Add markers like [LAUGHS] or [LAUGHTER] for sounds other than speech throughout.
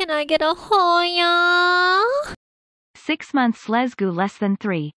Can I get a Hoya? Six months Lesgu less than three.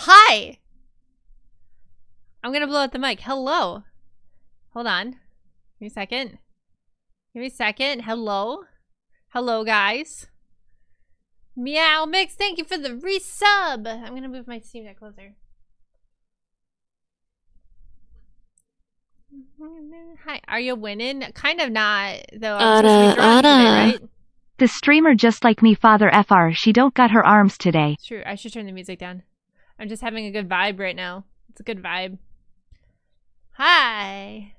Hi! I'm gonna blow out the mic. Hello. Hold on. Give me a second. Give me a second. Hello. Hello, guys. Meow Mix, thank you for the resub. I'm gonna move my Stream Deck closer. Hi, are you winning? Kind of not, though. I'm supposed to be today, right? The streamer just like me father FR she don't got her arms today. It's true. I should turn the music down. I'm just having a good vibe right now. It's a good vibe. Hi.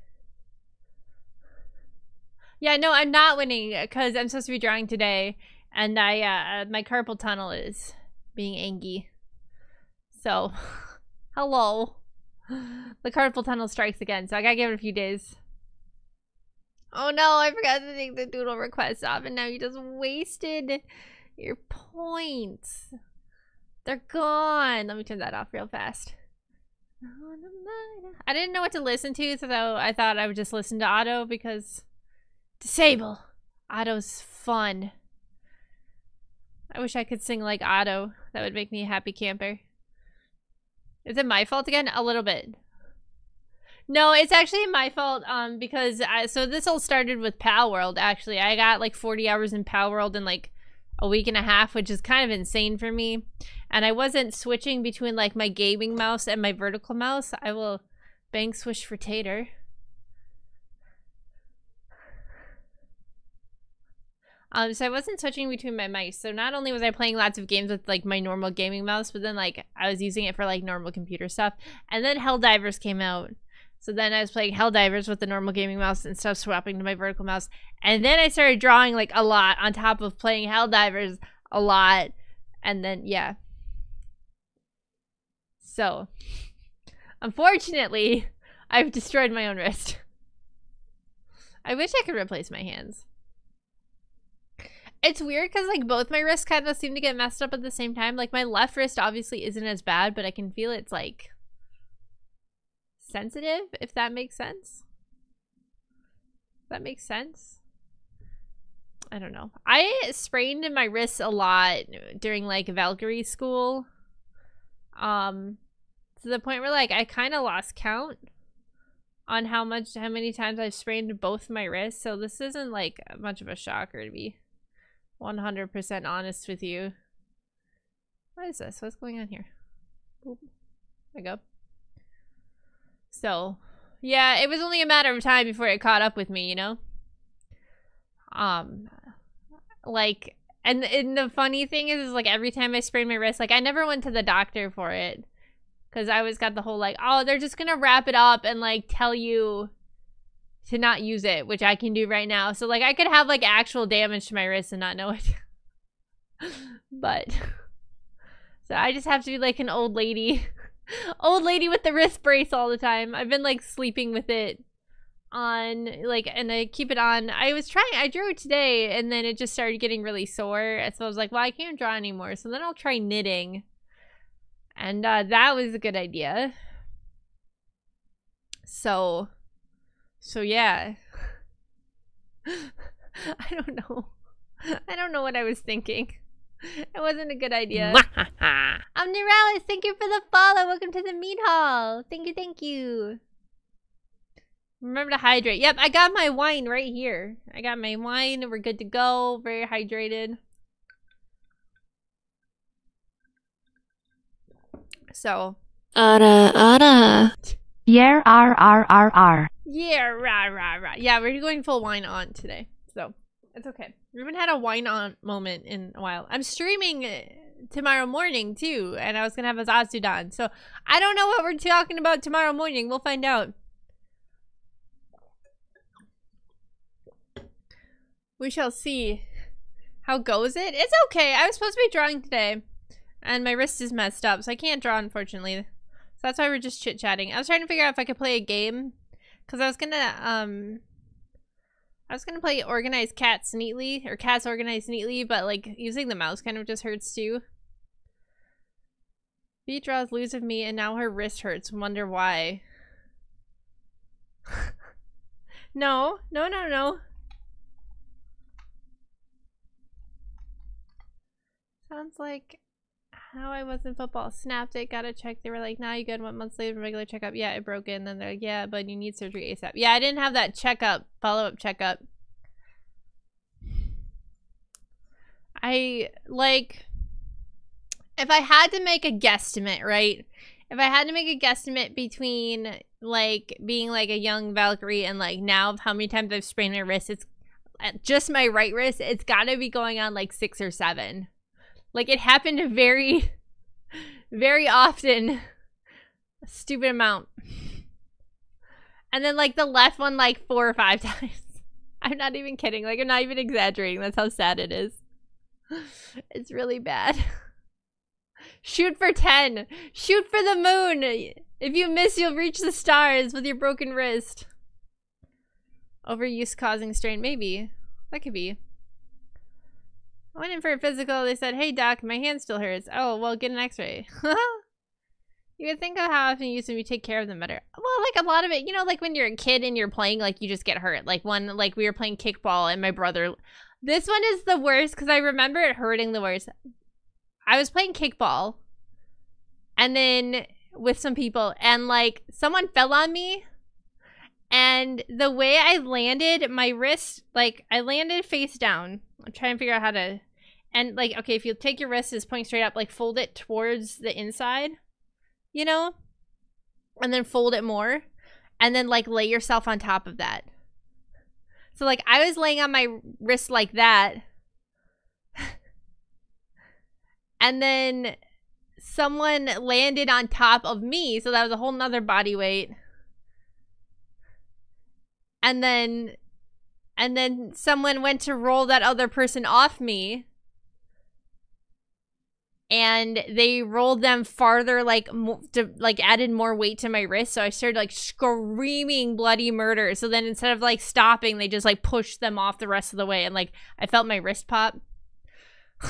Yeah, no, I'm not winning because I'm supposed to be drawing today, and I uh, my carpal tunnel is being angy. So, [LAUGHS] hello. The carpal tunnel strikes again, so I gotta give it a few days. Oh no, I forgot to take the doodle request off, and now you just wasted your points. They're gone. Let me turn that off real fast. I didn't know what to listen to, so I thought I would just listen to Otto because disable. Otto's fun. I wish I could sing like Otto. That would make me a happy camper. Is it my fault again? A little bit. No, it's actually my fault um because I, so this all started with Palworld actually. I got like 40 hours in Palworld in like a week and a half, which is kind of insane for me. And I wasn't switching between like my gaming mouse and my vertical mouse. I will bang swish for tater. Um, so I wasn't switching between my mice. So not only was I playing lots of games with like my normal gaming mouse, but then like I was using it for like normal computer stuff. And then Helldivers came out. So then I was playing Helldivers with the normal gaming mouse and stuff swapping to my vertical mouse. And then I started drawing like a lot on top of playing Helldivers a lot. And then yeah. So unfortunately, [LAUGHS] I've destroyed my own wrist. I wish I could replace my hands. It's weird because like both my wrists kind of seem to get messed up at the same time. Like my left wrist obviously isn't as bad, but I can feel it's like sensitive, if that makes sense. That makes sense. I don't know. I sprained my wrists a lot during like Valkyrie school. Um to the point where like I kind of lost count on how much how many times I've sprained both my wrists. So this isn't like much of a shocker to be 100% honest with you. What is this? What's going on here? Boop. There go. So, yeah, it was only a matter of time before it caught up with me, you know? Um, like, and, and the funny thing is, is, like, every time I sprained my wrist, like, I never went to the doctor for it. Because I always got the whole, like, oh, they're just gonna wrap it up and, like, tell you to not use it, which I can do right now. So like I could have like actual damage to my wrist and not know it. [LAUGHS] but [LAUGHS] so I just have to be like an old lady. [LAUGHS] old lady with the wrist brace all the time. I've been like sleeping with it on like and I keep it on. I was trying I drew today and then it just started getting really sore. So I was like, well I can't draw anymore. So then I'll try knitting. And uh, that was a good idea. So so yeah. [LAUGHS] I don't know. [LAUGHS] I don't know what I was thinking. [LAUGHS] It wasn't a good idea. I'm Neuralis. Thank you for the follow. Welcome to the meat hall. Thank you, thank you. Remember to hydrate. Yep, I got my wine right here. I got my wine. We're good to go. Very hydrated. So. Ara, ara. Yeah, r r r r. Yeah, rah, rah, rah. Yeah, we're going full wine on today. So it's okay. We haven't had a wine on moment in a while. I'm streaming uh, tomorrow morning too, and I was gonna have a Zatsudan. So I don't know what we're talking about tomorrow morning. We'll find out. We shall see. How goes it? It's okay. I was supposed to be drawing today, and my wrist is messed up, so I can't draw, unfortunately. So that's why we're just chit chatting. I was trying to figure out if I could play a game. Because I was gonna, um... I was gonna play Organized Cats Neatly, or Cats Organized Neatly, but like using the mouse kind of just hurts too. Bee draws loose of me and now her wrist hurts. Wonder why. [LAUGHS] no, no, no, no. Sounds like how I was in football. Snapped it, got it checked. They were like, nah, you good. One month later, regular checkup. Yeah, it broke in. Then they're like, yeah, but you need surgery ASAP. Yeah, I didn't have that checkup, follow-up checkup. I, like, if I had to make a guesstimate, right? If I had to make a guesstimate between, like, being, like, a young Valkyrie and, like, now of how many times I've sprained my wrist, it's just my right wrist, it's gotta be going on, like, six or seven. Like it happened very, [LAUGHS] very often. A stupid amount. And then like the left one like four or five [LAUGHS] times. I'm not even kidding. Like I'm not even exaggerating. That's how sad it is. [SIGHS] It's really bad. [LAUGHS] Shoot for 10. Shoot for the moon. If you miss, you'll reach the stars with your broken wrist. Overuse causing strain. Maybe. That could be. I went in for a physical. They said, hey, doc, my hand still hurts. Oh, well, get an x-ray. [LAUGHS] you can think of how often you use them, you take care of them better. Well, like a lot of it, you know, like when you're a kid and you're playing, like you just get hurt. Like one, like we were playing kickball and my brother. This one is the worst because I remember it hurting the worst. I was playing kickball and then with some people and like someone fell on me and the way I landed, my wrist, like I landed face down. I'm trying to figure out how to and like okay if you take your wrist is pointing straight up like fold it towards the inside you know and then fold it more and then like lay yourself on top of that. So like i was laying on my wrist like that. [LAUGHS] And then someone landed on top of me, so that was a whole nother body weight. And then and then someone went to roll that other person off me and they rolled them farther like to, like added more weight to my wrist. So i started like screaming bloody murder. So then instead of like stopping they just like pushed them off the rest of the way. And like i felt my wrist pop. [LAUGHS]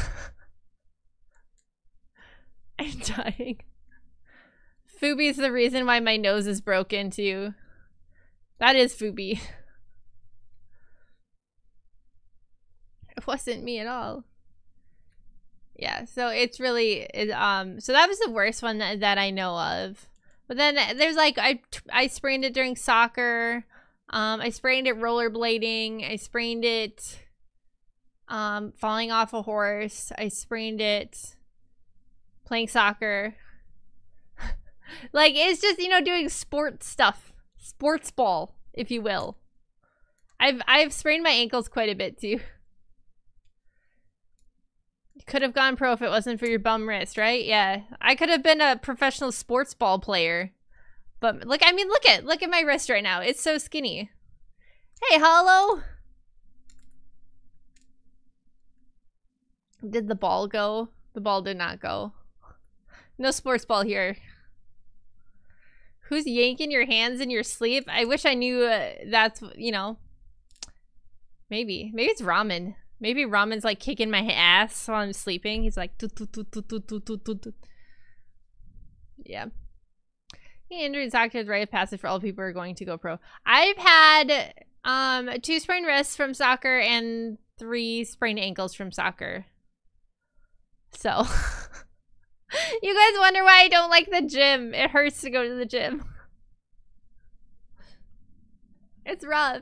I'm dying. Fubi's the reason why my nose is broken too. That is fubi. [LAUGHS] It wasn't me at all yeah so it's really it, um so that was the worst one that, that i know of. But then there's like i i sprained it during soccer um i sprained it rollerblading i sprained it um falling off a horse i sprained it playing soccer. [LAUGHS] Like it's just you know doing sports stuff sports ball if you will. I've i've sprained my ankles quite a bit too [LAUGHS] could have gone pro if it wasn't for your bum wrist, right? Yeah. I could have been a professional sports ball player. But look, I mean, look at look at my wrist right now. It's so skinny. Hey, Hollow. Did the ball go? The ball did not go. No sports ball here. Who's yanking your hands in your sleep? I wish I knew uh, that's, you know. Maybe. Maybe it's ramen. Maybe Ramen's like kicking my ass while I'm sleeping. He's like, toot, toot, toot, toot, toot, toot, toot, yeah. Andrew Soccer is rite of passage for all people who are going to go pro. I've had um two sprained wrists from soccer and three sprained ankles from soccer. So [LAUGHS] you guys wonder why I don't like the gym. It hurts to go to the gym. [LAUGHS] It's rough.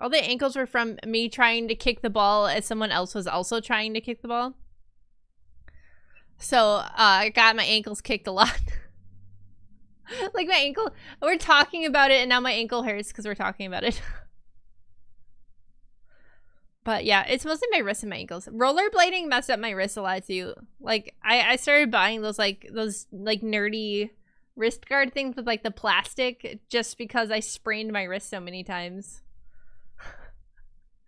All the ankles were from me trying to kick the ball as someone else was also trying to kick the ball. So uh, I got my ankles kicked a lot. [LAUGHS] like my ankle, we're talking about it and now my ankle hurts because we're talking about it. [LAUGHS] but yeah, it's mostly my wrists and my ankles. Rollerblading messed up my wrists a lot too. Like I, I started buying those like those like nerdy wrist guard things with like the plastic just because I sprained my wrist so many times.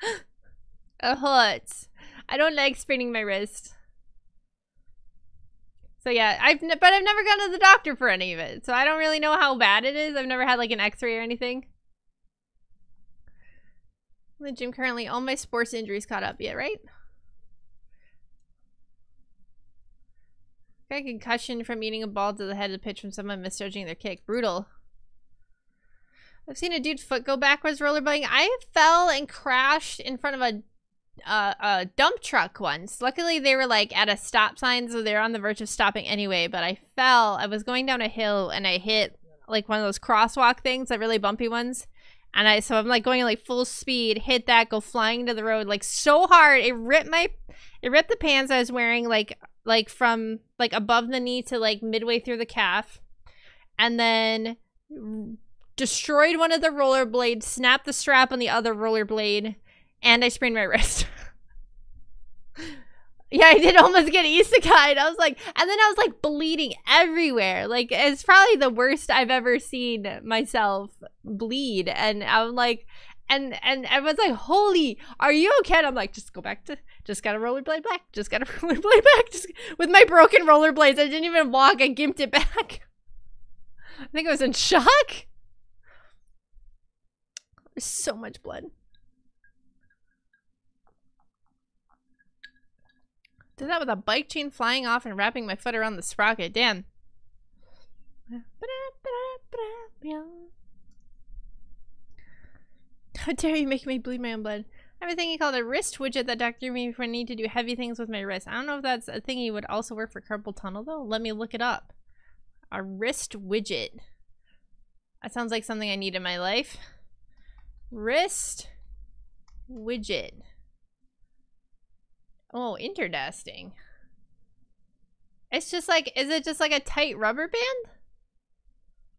It hurts. I don't like spraining my wrist. So yeah, I've but I've never gone to the doctor for any of it, so I don't really know how bad it is. I've never had like an X-ray or anything. the gym currently. All my sports injuries caught up yet, right? Got a concussion from eating a ball to the head of the pitch from someone misjudging their kick. Brutal. I've seen a dude's foot go backwards rollerblading. I fell and crashed in front of a uh, a dump truck once. Luckily, they were like at a stop sign, so they're on the verge of stopping anyway. But I fell. I was going down a hill and I hit like one of those crosswalk things, that really bumpy ones. And I so I'm like going like full speed, hit that, go flying into the road like so hard it ripped my it ripped the pants I was wearing like like from like above the knee to like midway through the calf, and then destroyed one of the rollerblades, snapped the strap on the other rollerblade, and I sprained my [LAUGHS] wrist. yeah, I did almost get isekai. I was like, and then I was like bleeding everywhere. Like it's probably the worst I've ever seen myself bleed. And I'm like, and and everyone's like, "Holy, are you okay?" And I'm like, "Just go back to, just got a rollerblade back, just got a [LAUGHS] rollerblade back." Just with my broken rollerblades, I didn't even walk. I gimped it back. [LAUGHS] I think I was in shock. There's so much blood. Did that with a bike chain flying off and wrapping my foot around the sprocket. Damn. How dare you make me bleed my own blood? I have a thingy called a wrist widget that Dr. me if I need to do heavy things with my wrist. I don't know if that's a thingy would also work for carpal tunnel though. Let me look it up. A wrist widget. That sounds like something I need in my life. Wrist widget. Oh, interdusting. It's just like, is it just like a tight rubber band?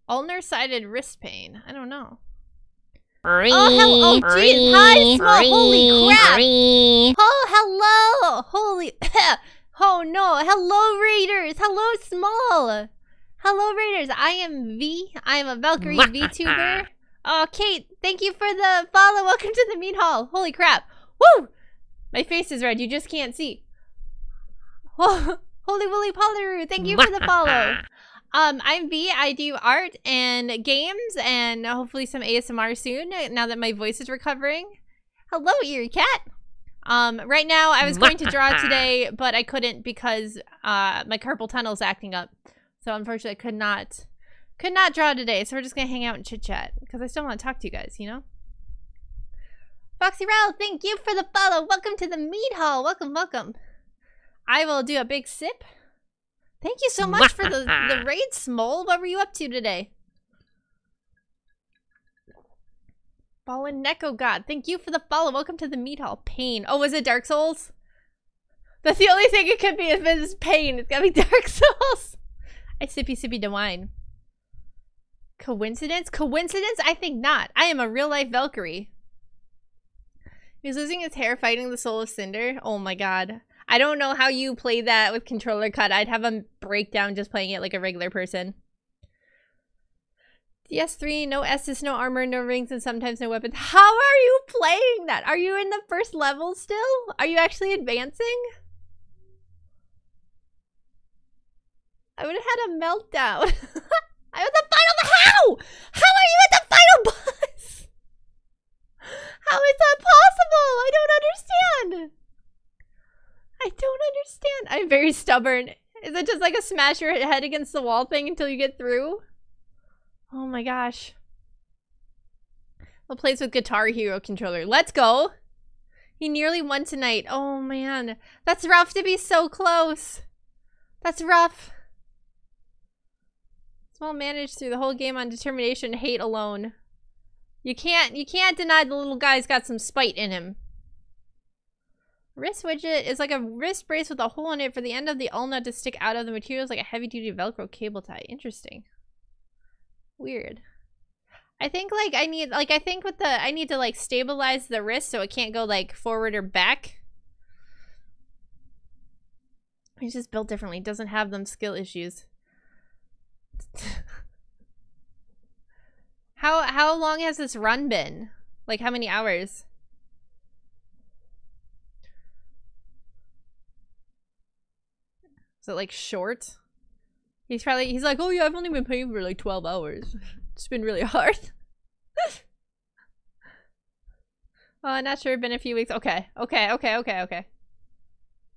Ulnar sided wrist pain. I don't know. hello- oh, geez. Hi, Small. Holy crap. Oh, hello! Holy. [COUGHS] oh no! Hello, Raiders! Hello, Small! Hello, Raiders! I am V. I am a Valkyrie [LAUGHS] VTuber. Oh, Kate, thank you for the follow. Welcome to the meat hall. Holy crap. Woo! My face is red. You just can't see. Oh, [LAUGHS] Holy Willy Pollaroo, thank you for the follow. [LAUGHS] Um, I'm V. I do art and games and hopefully some ASMR soon now that my voice is recovering. Hello, Eerie Cat. Um, right now I was going to draw [LAUGHS] today, but I couldn't because uh my carpal tunnel's acting up. So unfortunately I could not could not draw today. So we're just gonna hang out and chit chat because I still want to talk to you guys, you know? Foxy Rel, thank you for the follow. Welcome to the meat hall. Welcome, welcome. I will do a big sip. Thank you so much for the, the [LAUGHS] raid, Smole. What were you up to today? Fallen Neko God, thank you for the follow. Welcome to the meat hall. Pain. Oh, was it Dark Souls? That's the only thing it could be if it's pain. It's gotta be [LAUGHS] Dark Souls. I sippy sippy the wine. Coincidence? Coincidence? I think not. I am a real life Valkyrie. He's losing his hair fighting the soul of Cinder. Oh my god. I don't know how you play that with controller cut. I'd have a breakdown just playing it like a regular person. DS3, no S's, no armor, no rings, and sometimes no weapons. How are you playing that? Are you in the first level still? Are you actually advancing? I would have had a meltdown. [LAUGHS] How are you at the final boss? How is that possible? I don't understand. I don't understand. I'm very stubborn. Is it just like a smash your head against the wall thing until you get through? Oh my gosh. Well, plays with Guitar Hero controller. Let's go. He nearly won tonight. Oh man. That's rough to be so close. That's rough. Small managed through the whole game on determination hate alone. You can't you can't deny the little guy's got some spite in him. Wrist widget is like a wrist brace with a hole in it for the end of the ulna to stick out of the materials like a heavy-duty Velcro cable tie. Interesting. Weird. I think like I need like I think with the I need to like stabilize the wrist so it can't go like forward or back. It's just built differently. Doesn't have them skill issues. How how long has this run been? Like how many hours? Is it like short? He's probably he's like, oh yeah, I've only been playing for like twelve hours. [LAUGHS] it's been really hard. [LAUGHS] oh, not sure. Been a few weeks. Okay, okay, okay, okay, okay.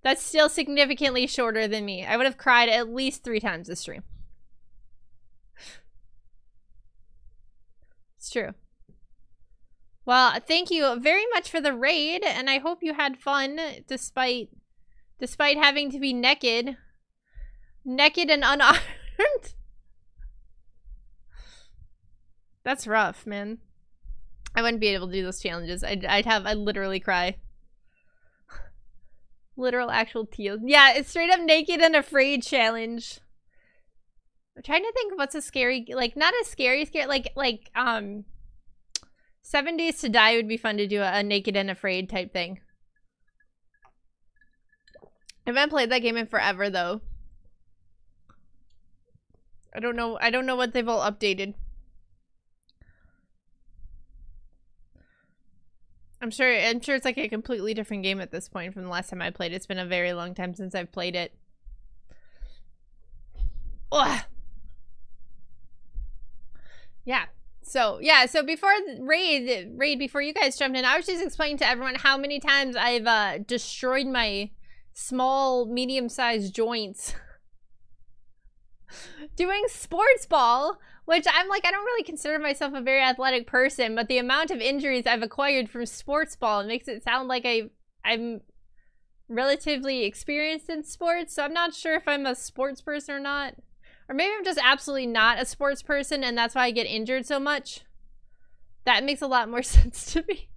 That's still significantly shorter than me. I would have cried at least three times this stream. True. Well, thank you very much for the raid, and I hope you had fun despite despite having to be naked. Naked and unarmed? [LAUGHS] That's rough, man. I wouldn't be able to do those challenges. I'd, I'd have, I'd literally cry. [LAUGHS] Literal actual tears. Yeah, it's straight up naked and afraid challenge. I'm trying to think what's a scary, like, not a scary, scary, like, like, um, Seven Days to Die would be fun to do a, a naked and afraid type thing. I haven't played that game in forever, though. I don't know. I don't know what they've all updated. I'm sure. I'm sure it's like a completely different game at this point from the last time I played. It's been a very long time since I've played it. Ugh. Yeah. So yeah. So before raid, raid before you guys jumped in, I was just explaining to everyone how many times I've uh, destroyed my small, medium-sized joints. [LAUGHS] doing sports ball, which I'm like, I don't really consider myself a very athletic person, but the amount of injuries I've acquired from sports ball makes it sound like I, I'm relatively experienced in sports. So I'm not sure if I'm a sports person or not. Or maybe I'm just absolutely not a sports person and that's why I get injured so much. That makes a lot more [LAUGHS] sense to me.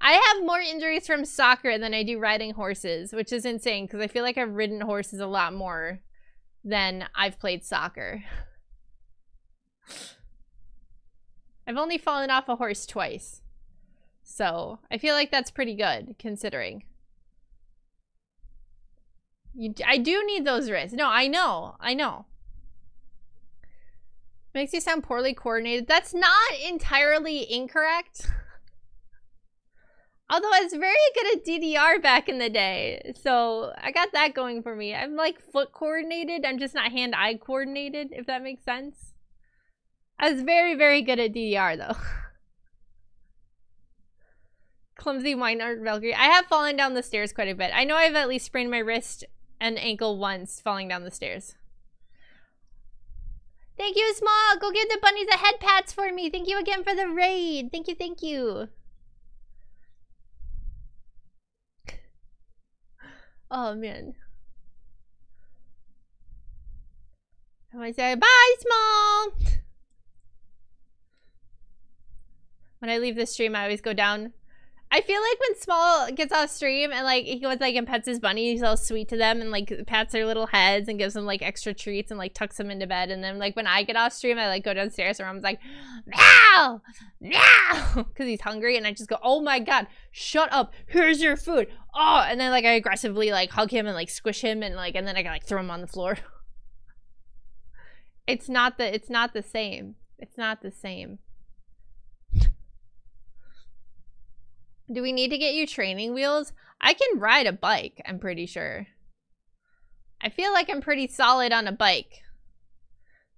I have more injuries from soccer than I do riding horses, which is insane because I feel like I've ridden horses a lot more than I've played soccer. I've only fallen off a horse twice. So, I feel like that's pretty good, considering. You, I do need those wrists. No, I know. I know. Makes you sound poorly coordinated. That's not entirely incorrect. [LAUGHS] Although I was very good at DDR back in the day. So I got that going for me. I'm like foot coordinated. I'm just not hand-eye coordinated, if that makes sense. I was very, very good at DDR though. [LAUGHS] Clumsy Weinart Valkyrie. I have fallen down the stairs quite a bit. I know I've at least sprained my wrist and ankle once falling down the stairs. Thank you, Small. Go give the bunnies a head pats for me. Thank you again for the raid. Thank you, thank you. Oh, man. I say bye, Small. When I leave the stream, I always go down I feel like when Small gets off stream and like he goes like and pets his bunny, he's all sweet to them and like pats their little heads and gives them like extra treats and like tucks them into bed. And then like when I get off stream, I like go downstairs and I'm like, meow, meow, because [LAUGHS] he's hungry. And I just go, oh my god, shut up, here's your food. Oh, and then like I aggressively like hug him and like squish him and like and then I like throw him on the floor. [LAUGHS] it's not the it's not the same. It's not the same. Do we need to get you training wheels? I can ride a bike, I'm pretty sure. I feel like I'm pretty solid on a bike.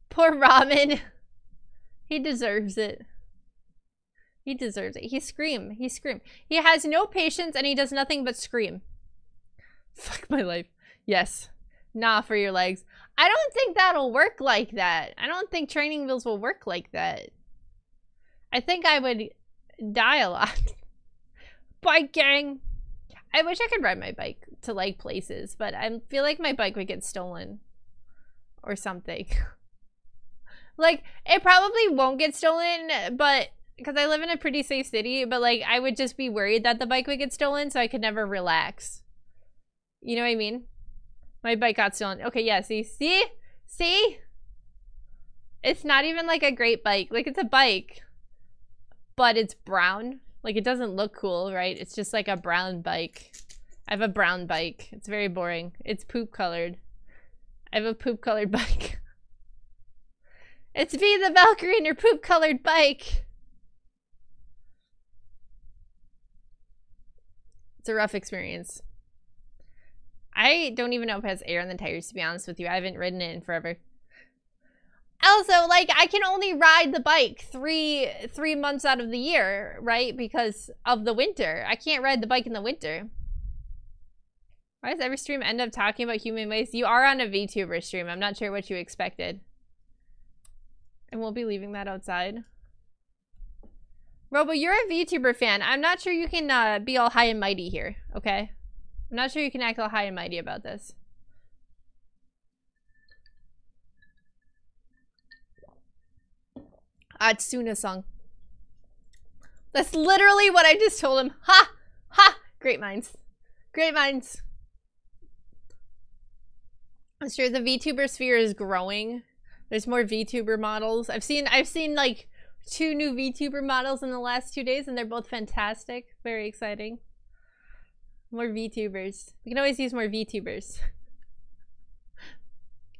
Poor [LAUGHS] Ramen. he deserves it. He deserves it. He scream. He scream. He has no patience and he does nothing but scream. [LAUGHS] Fuck my life. Yes. Nah for your legs. I don't think that'll work like that. I don't think training wheels will work like that. I think I would die a lot. [LAUGHS] biking. I wish I could ride my bike to like places, but I feel like my bike would get stolen or something. [LAUGHS] like it probably won't get stolen, but because I live in a pretty safe city, but like I would just be worried that the bike would get stolen, so I could never relax. You know what I mean? My bike got stolen. Okay, yeah, see, see, see. It's not even like a great bike. Like it's a bike, but it's brown. Like, it doesn't look cool, right? It's just like a brown bike. I have a brown bike. It's very boring. It's poop colored. I have a poop colored [LAUGHS] bike. it's me, the Valkyrie, and your poop colored bike. It's a rough experience. I don't even know if it has air in the tires, to be honest with you. I haven't ridden it in forever. Also, like I can only ride the bike three three months out of the year, right? Because of the winter. I can't ride the bike in the winter. Why does every stream end up talking about human waste? You are on a VTuber stream. I'm not sure what you expected. And we'll be leaving that outside. Robo, you're a VTuber fan. I'm not sure you can uh, be all high and mighty here, okay? I'm not sure you can act all high and mighty about this. Atsuna song. That's literally what I just told him. Ha! Ha! Great minds. Great minds. I'm sure the VTuber sphere is growing. There's more VTuber models. I've seen I've seen like two new VTuber models in the last two days and they're both fantastic. Very exciting. More VTubers. We can always use more VTubers.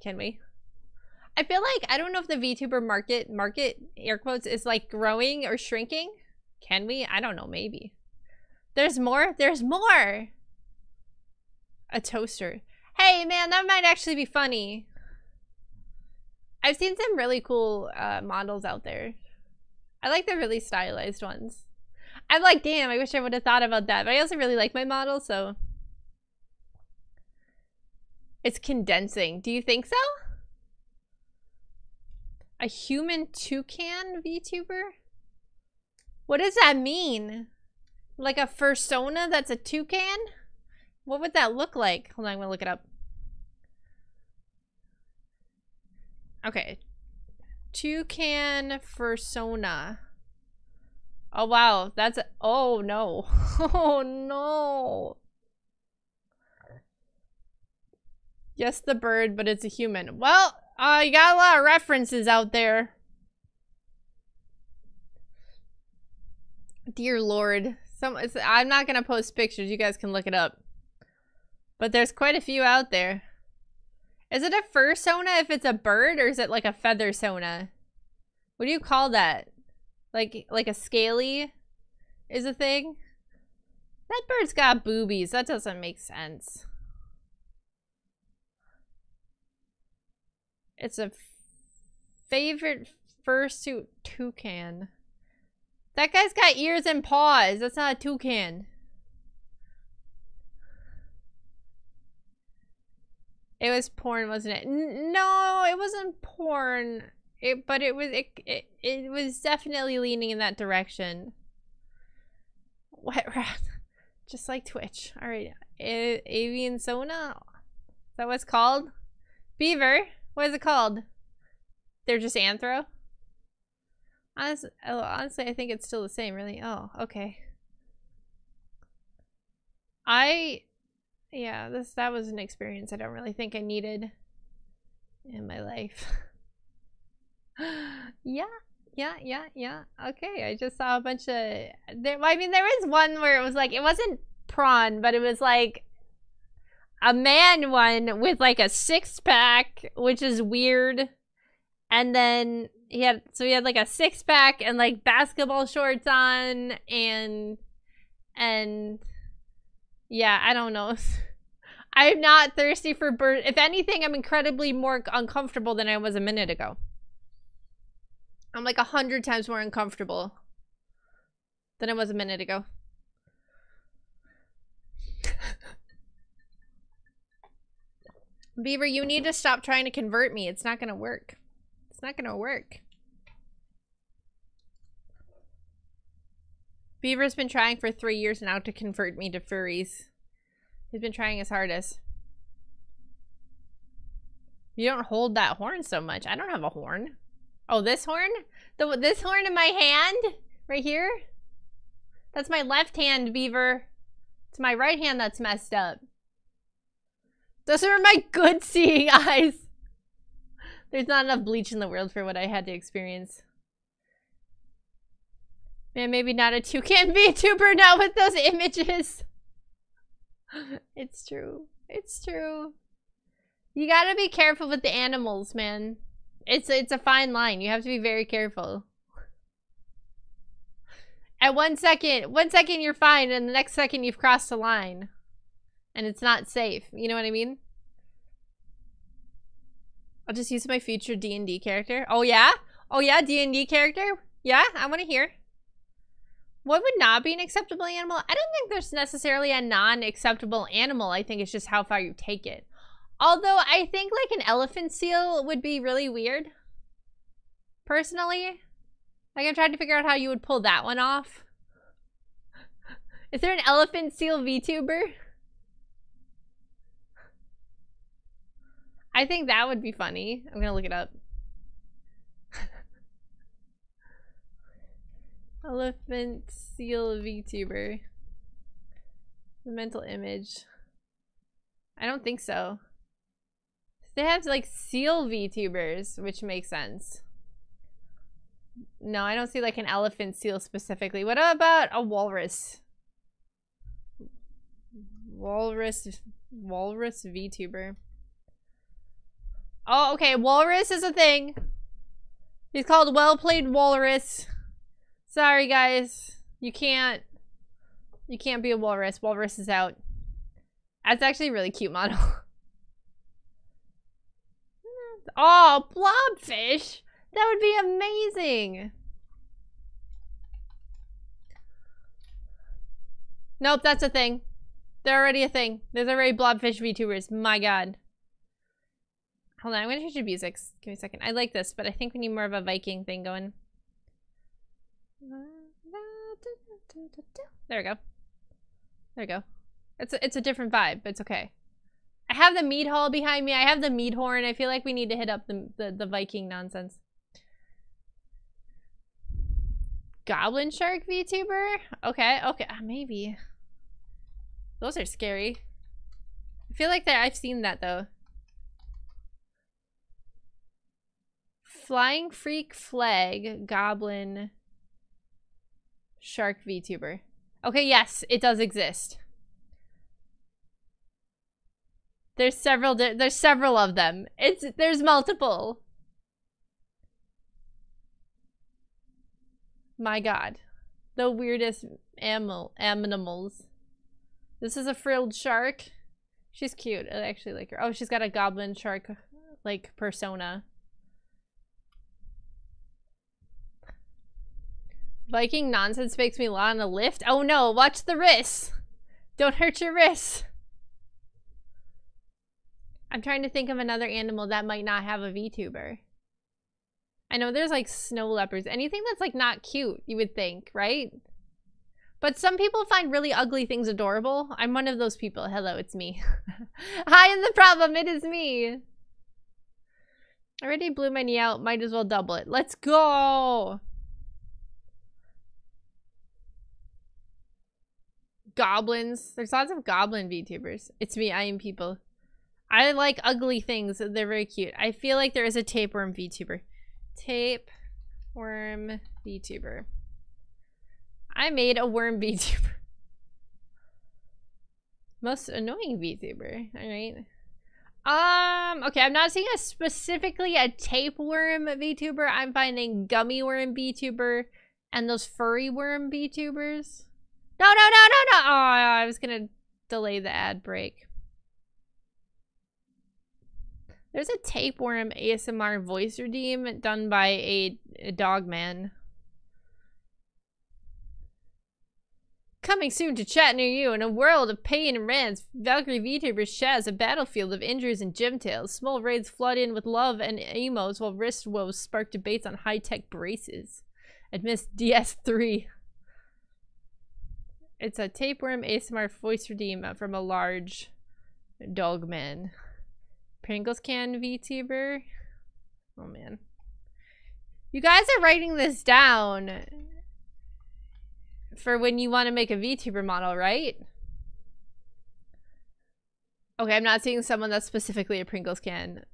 Can we? I feel like I don't know if the VTuber market market air quotes is like growing or shrinking. Can we? I don't know, maybe. There's more? There's more. A toaster. Hey man, that might actually be funny. I've seen some really cool uh, models out there. I like the really stylized ones. I'm like, damn, I wish I would have thought about that. But I also really like my model, so. It's condensing. Do you think so? A human toucan VTuber? What does that mean? Like a fursona that's a toucan? What would that look like? Hold on, I'm gonna look it up. Okay. Toucan fursona. Oh wow, that's a oh no. [LAUGHS] Oh no. Yes, the bird, but it's a human. Well, uh, you got a lot of references out there. Dear Lord. Some, I'm not going to post pictures. You guys can look it up. But there's quite a few out there. Is it a fur sona if it's a bird or is it like a feather sona? What do you call that? Like like a scaly is a thing? That bird's got boobies. That doesn't make sense. It's a favorite fursuit toucan. That guy's got ears and paws. That's not a toucan. It was porn, wasn't it? N no, it wasn't porn. It, but it was it, it it was definitely leaning in that direction. Wet rat, [LAUGHS] just like Twitch. All right, A avian sona. Is that what it's called? Beaver. What is it called? They're just anthro. Honestly, oh, honestly, I think it's still the same. Really. Oh, okay. I yeah, this that was an experience I don't really think I needed in my life. [LAUGHS] yeah, yeah, yeah, yeah. Okay, I just saw a bunch of there. I mean, there was one where it was like it wasn't prawn, but it was like a man one with like a six pack, which is weird. And then he had so he had like a six pack and like basketball shorts on and and yeah, I don't know. [LAUGHS] I'm not thirsty for bird. If anything, I'm incredibly more uncomfortable than I was a minute ago. I'm like a hundred times more uncomfortable than I was a minute ago. [LAUGHS] Beaver, you need to stop trying to convert me. It's not going to work. It's not going to work. Beaver's been trying for three years now to convert me to furries. He's been trying his hardest. You don't hold that horn so much. I don't have a horn. Oh, this horn? The This horn in my hand? Right here? That's my left hand, Beaver. It's my right hand that's messed up. Those are my good [LAUGHS] seeing eyes. There's not enough bleach in the world for what I had to experience. Man, maybe not a two can be toucan [LAUGHS] VTuber now with those images. it's true. It's true. You gotta be careful with the animals, man. It's it's a fine line. You have to be very careful. At one second, one second you're fine, and the next second you've crossed a line. And it's not safe. You know what I mean? I'll just use my future D&D character. Oh yeah? Oh yeah, D&D character? Yeah, I want to hear. What would not be an acceptable animal? I don't think there's necessarily a non-acceptable animal. I think it's just how far you take it. Although I think like an elephant seal would be really weird. Personally. Like I'm trying to figure out how you would pull that one off. Is there an elephant seal VTuber? I think that would be funny. I'm gonna look it up. Elephant seal VTuber. The mental image. I don't think so. They have like seal VTubers, which makes sense. No, I don't see like an elephant seal specifically. What about a walrus? Walrus walrus VTuber. Oh, okay. Walrus is a thing. He's called Well Played Walrus. Sorry, guys. You can't... You can't be a walrus. Walrus is out. That's actually a really cute model. [LAUGHS] oh, blobfish! That would be amazing! Nope, that's a thing. They're already a thing. There's already blobfish VTubers. My god. Hold on, I'm gonna change the music. Give me a second. I like this, but I think we need more of a Viking thing going. There we go. There we go. It's a, it's a different vibe, but it's okay. I have the mead hall behind me. I have the mead horn. I feel like we need to hit up the, the, the Viking nonsense. Goblin Shark VTuber? Okay, okay, uh, maybe. Those are scary. I feel like that I've seen that though. Flying Freak Flag Goblin Shark VTuber. Okay, yes, it does exist. There's several there's several of them. It's there's multiple. My god. The weirdest animal animals. This is a frilled shark. She's cute. I actually like her. Oh, she's got a goblin shark like persona. Viking nonsense makes me lie on a lift. Oh no, watch the wrists. Don't hurt your wrists. I'm trying to think of another animal that might not have a VTuber. I know there's like snow leopards. Anything that's like not cute, you would think, right? But some people find really ugly things adorable. I'm one of those people. Hello, it's me. [LAUGHS] I am the problem. It is me. I already blew my knee out. Might as well double it. Let's go. Goblins. There's lots of goblin VTubers. It's me. I am people. I like ugly things. They're very cute. I feel like there is a tapeworm VTuber. Tapeworm VTuber. I made a worm [LAUGHS] VTuber. Most annoying VTuber. Alright. Um, okay, I'm not seeing a specifically a tapeworm VTuber. I'm finding gummy worm VTuber and those furry worm VTubers. No, no, no, no, no! Oh, I was gonna delay the ad break. There's a tapeworm ASMR voice redeem done by a, a dog man. Coming soon to chat near you, in a world of pain and rants, Valkyrie VTubers shaz a battlefield of injuries and gym tales. Small raids flood in with love and emos, while wrist woes spark debates on high-tech braces. Admits DS3. It's a tapeworm ASMR voice redeem from a large dog man. Pringles can VTuber. Oh man. You guys are writing this down for when you want to make a VTuber model, right? Okay, I'm not seeing someone that's specifically a Pringles can.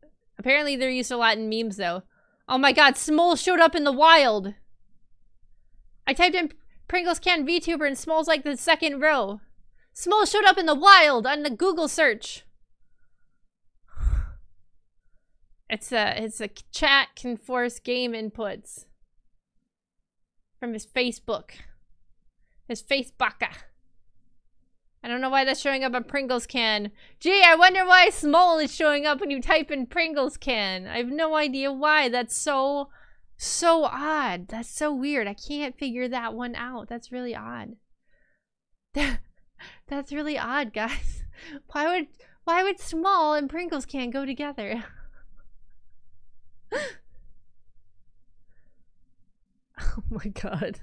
Apparently they're used a lot in memes though. Oh my god, Smol showed up in the wild! I typed in Pringles can VTuber and Smol's like the second row. Smole showed up in the wild on the Google search. [SIGHS] It's a it's a chat can force game inputs from his Facebook. His Facebooka. I don't know why that's showing up on Pringles can. Gee, I wonder why small is showing up when you type in Pringles can. I have no idea why. That's so, so odd. That's so weird. I can't figure that one out. That's really odd. [LAUGHS] That's really odd, guys. [LAUGHS] Why would, why would small and Pringles can't go together? [LAUGHS] oh my god.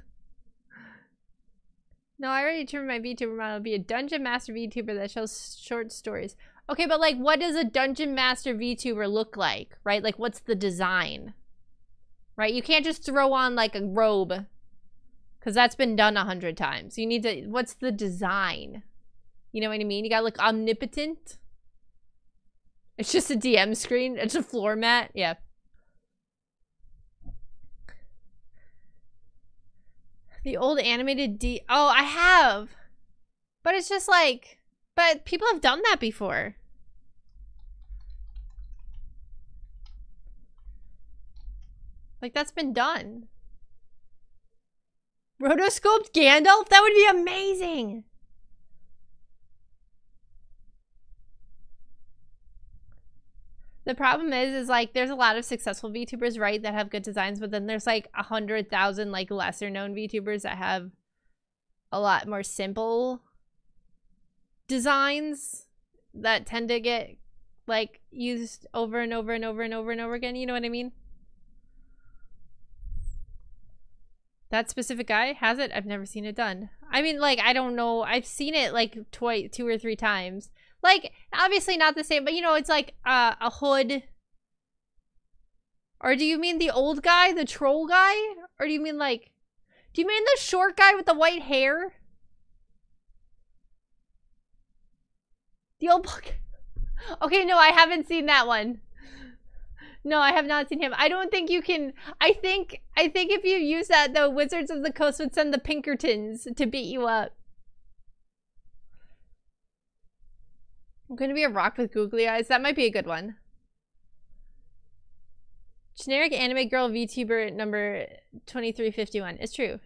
No, I already determined my VTuber model would be a Dungeon Master VTuber that shows short stories. Okay, but like, what does a Dungeon Master VTuber look like, right? Like, what's the design? Right? You can't just throw on like a robe. Because that's been done a hundred times. You need to, what's the design? You know what I mean? You gotta look omnipotent. It's just a DM screen. It's a floor mat. Yeah. The old animated D. Oh, I have. But it's just like, but people have done that before. Like, that's been done. Rotoscoped Gandalf? That would be amazing! The problem is, is like there's a lot of successful VTubers, right, that have good designs, but then there's like a hundred thousand like lesser known VTubers that have a lot more simple designs that tend to get like used over and over and over and over and over again. You know what I mean? That specific guy has it. I've never seen it done. I mean, like I don't know. I've seen it like twice, two or three times like, obviously not the same, but you know, it's like uh, a hood. Or do you mean the old guy, the troll guy? Or do you mean like, do you mean the short guy with the white hair? The old [LAUGHS] book. Okay, no, I haven't seen that one. No, I have not seen him. I don't think you can. I think I think if you use that, though, Wizards of the Coast would send the Pinkertons to beat you up. I'm gonna be a rock with googly eyes. That might be a good one. Generic anime girl VTuber number 2351. It's true.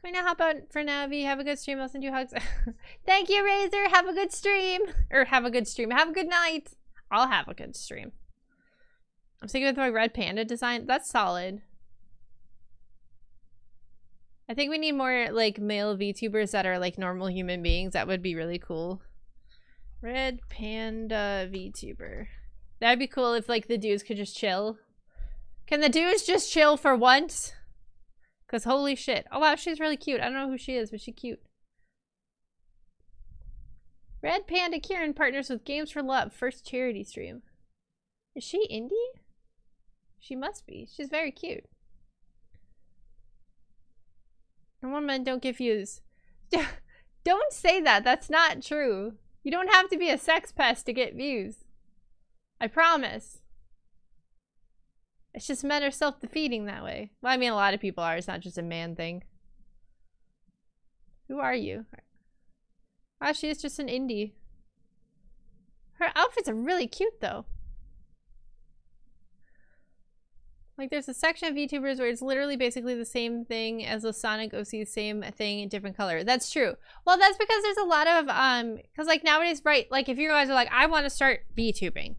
Can we now hop out for Navi? Have a good stream. I'll send you hugs. [LAUGHS] Thank you, Razor. Have a good stream. Or have a good stream. Have a good night. I'll have a good stream. I'm sticking with my red panda design. That's solid. I think we need more like male VTubers that are like normal human beings. That would be really cool. Red panda VTuber. That'd be cool if like the dudes could just chill. Can the dudes just chill for once? Cause holy shit. Oh wow, she's really cute. I don't know who she is, but she's cute. Red Panda Kieran partners with Games for Love, first charity stream. Is she indie? She must be. She's very cute. Normal men don't get [LAUGHS] views. don't say that. That's not true. You don't have to be a sex pest to get views. I promise. It's just men are self-defeating that way. Well, I mean, a lot of people are. It's not just a man thing. Who are you? Wow, she is just an indie. Her outfits are really cute, though. Like, there's a section of VTubers where it's literally basically the same thing as the Sonic OC, same thing in different color. That's true. Well, that's because there's a lot of, um, because, like, nowadays, right, like, if you guys are like, I want to start VTubing,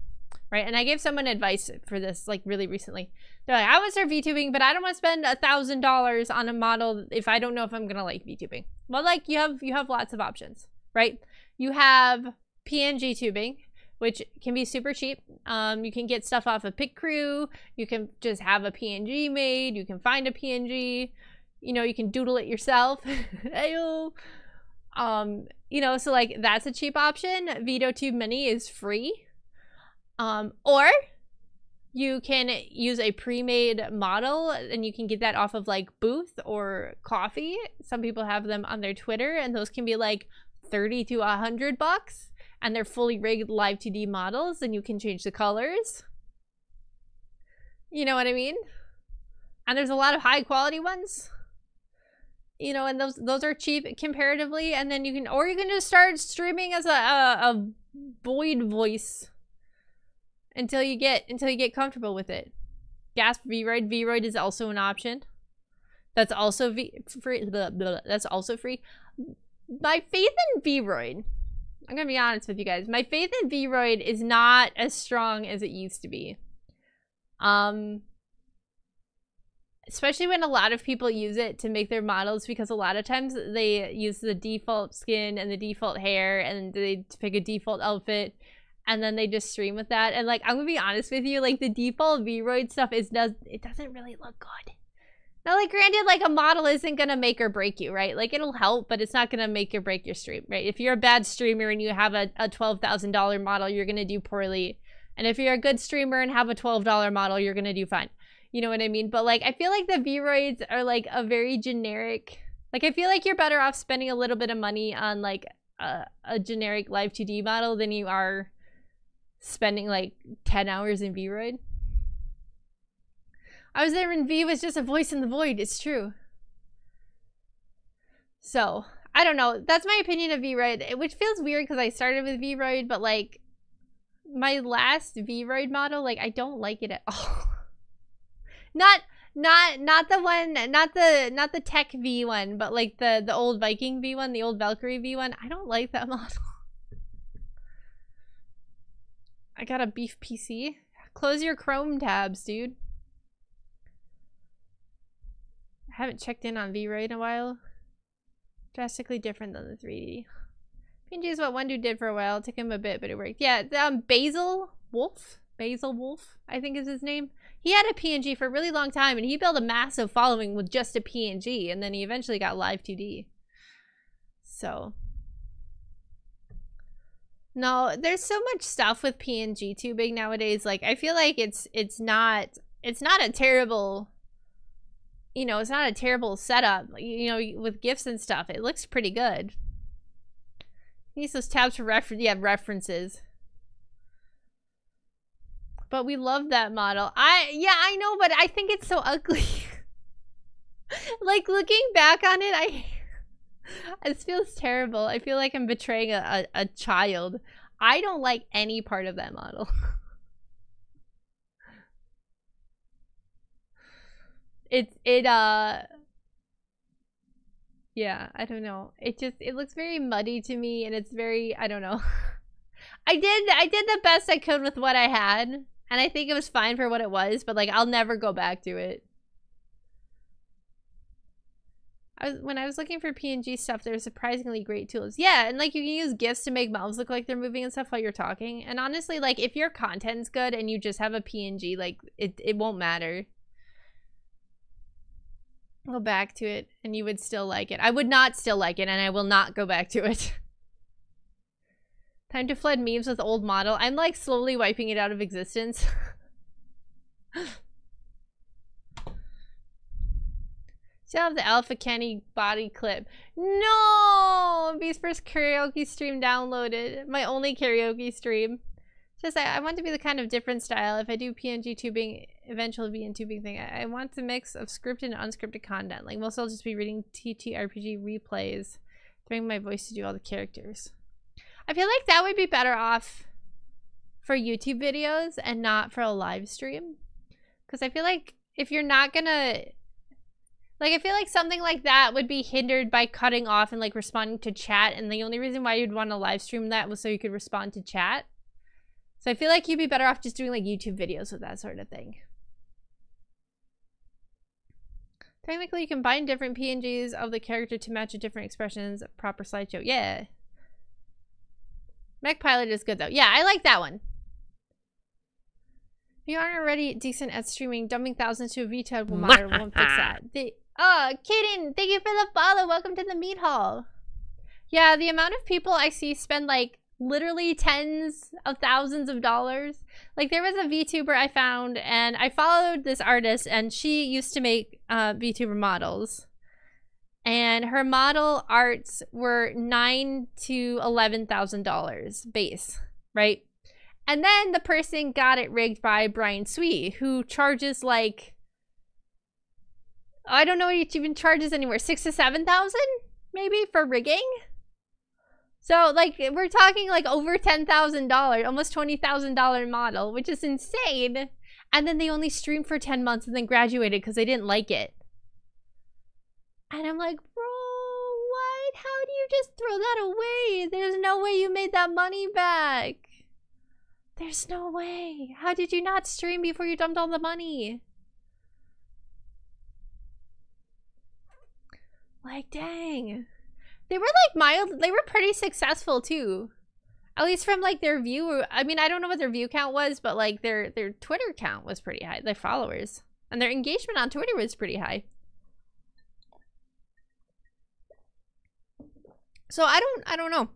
right? And I gave someone advice for this, like, really recently. They're like, I want to start VTubing, but I don't want to spend a $1,000 on a model if I don't know if I'm to like VTubing. Well, like, you have, you have lots of options right? You have PNG tubing, which can be super cheap. Um, you can get stuff off of Picrew. You can just have a PNG made. You can find a PNG. You know, you can doodle it yourself. [LAUGHS] Ayo. Um, you know, so like that's a cheap option. Veadotube Mini is free. Um, or you can use a pre-made model and you can get that off of like Booth or Ko-fi. Some people have them on their Twitter and those can be like 30 to 100 bucks and they're fully rigged live 2D models and you can change the colors. You know what I mean? And there's a lot of high quality ones. You know, and those those are cheap comparatively and then you can or you can just start streaming as a a, a void voice until you get until you get comfortable with it. Gasp Vroid Vroid is also an option. That's also v free. Blah, blah, blah, that's also free my faith in Vroid, I'm gonna be honest with you guys. My faith in Vroid is not as strong as it used to be. Um, especially when a lot of people use it to make their models because a lot of times they use the default skin and the default hair and they pick a default outfit and then they just stream with that. And like, I'm gonna be honest with you, like the default Vroid stuff is does it doesn't really look good. Now, like, granted, like, a model isn't gonna make or break you, right? Like, it'll help, but it's not gonna make or break your stream, right? If you're a bad streamer and you have a, a $12,000 model, you're gonna do poorly. And if you're a good streamer and have a $12 model, you're gonna do fine. You know what I mean? But, like, I feel like the Vroids are, like, a very generic... Like, I feel like you're better off spending a little bit of money on, like, a, a generic Live 2D model than you are spending, like, 10 hours in Vroid. I was there when V was just a voice in the void. It's true. So, I don't know. That's my opinion of Vroid, eh, which feels weird because I started with Vroid, but like my last Vroid model, like I don't like it at [LAUGHS] all. not not not the one not the not the tech V one, but like the the old Viking V one, the old Valkyrie V one. I don't like that [LAUGHS] model. I got a beef PC. Close your Chrome tabs, dude. Haven't checked in on V-Ray in a while. Drastically different than the 3D. PNG is what one dude did for a while. It took him a bit, but it worked. Yeah, um, Basil Wolf? Basil Wolf, I think is his name. He had a PNG for a really long time, and he built a massive following with just a PNG, and then he eventually got Live 2D. So... No, there's so much stuff with PNG tubing nowadays. Like, I feel like it's it's not it's not a terrible you know, it's not a terrible setup, you know, with gifts and stuff. It looks pretty good. Use those tabs for reference. Yeah, references. But we love that model. I yeah, I know, but I think it's so [LAUGHS] ugly. like looking back on it, I [LAUGHS] this feels terrible. I feel like I'm betraying a, a, a child. I don't like any part of that model. [LAUGHS] it it uh yeah, I don't know. It just it looks very muddy to me and it's very I don't know. [LAUGHS] I did I did the best I could with what I had and I think it was fine for what it was, but like I'll never go back to it. I was, when I was looking for PNG stuff, there's surprisingly great tools. Yeah, and like you can use GIFs to make mouths look like they're moving and stuff while you're talking. And honestly, like if your content's good and you just have a PNG, like it, it won't matter. Go back to it and you would still like it. I would not still like it and I will not go back to it. [LAUGHS] Time to flood memes with old model. I'm like slowly wiping it out of existence. [LAUGHS] Still have the Alpha Kenny body clip. No! B's first karaoke stream downloaded. My only karaoke stream. Just I, I want to be the kind of different style. If I do PNG tubing, eventually be in tubing thing. I, I want the mix of scripted and unscripted content. Like most I'll just be reading TTRPG replays, throwing my voice to do all the characters. I feel like that would be better off for YouTube videos and not for a live stream. Because I feel like if you're not gonna like, I feel like something like that would be hindered by cutting off and like responding to chat. And the only reason why you'd want to live stream that was so you could respond to chat. So I feel like you'd be better off just doing like YouTube videos with that sort of thing. Technically, you combine different PNGs of the character to match different expressions. Proper slideshow. Yeah. Mech Pilot is good though. Yeah, I like that one. If you aren't already decent at streaming, dumping thousands to a VTube monitor won't fix [LAUGHS] that. The Oh, Kaden, thank you for the follow. Welcome to the mead hall. Yeah, the amount of people I see spend like literally tens of thousands of dollars. Like there was a VTuber I found and I followed this artist and she used to make uh, VTuber models. And her model arts were nine to eleven thousand dollars base, right? And then the person got it rigged by Brian Sweet, who charges like I don't know what it even charges anywhere. Six to seven thousand, maybe for rigging. So like we're talking like over ten thousand dollars, almost twenty thousand dollar model, which is insane. And then they only streamed for ten months and then graduated because they didn't like it. And I'm like, bro, what? How do you just throw that away? There's no way you made that money back. There's no way. How did you not stream before you dumped all the money? Like, dang. They were like mild, they were pretty successful too. At least from like their view. I mean, I don't know what their view count was, but like their their Twitter count was pretty high. Their followers and their engagement on Twitter was pretty high. So I don't I don't know.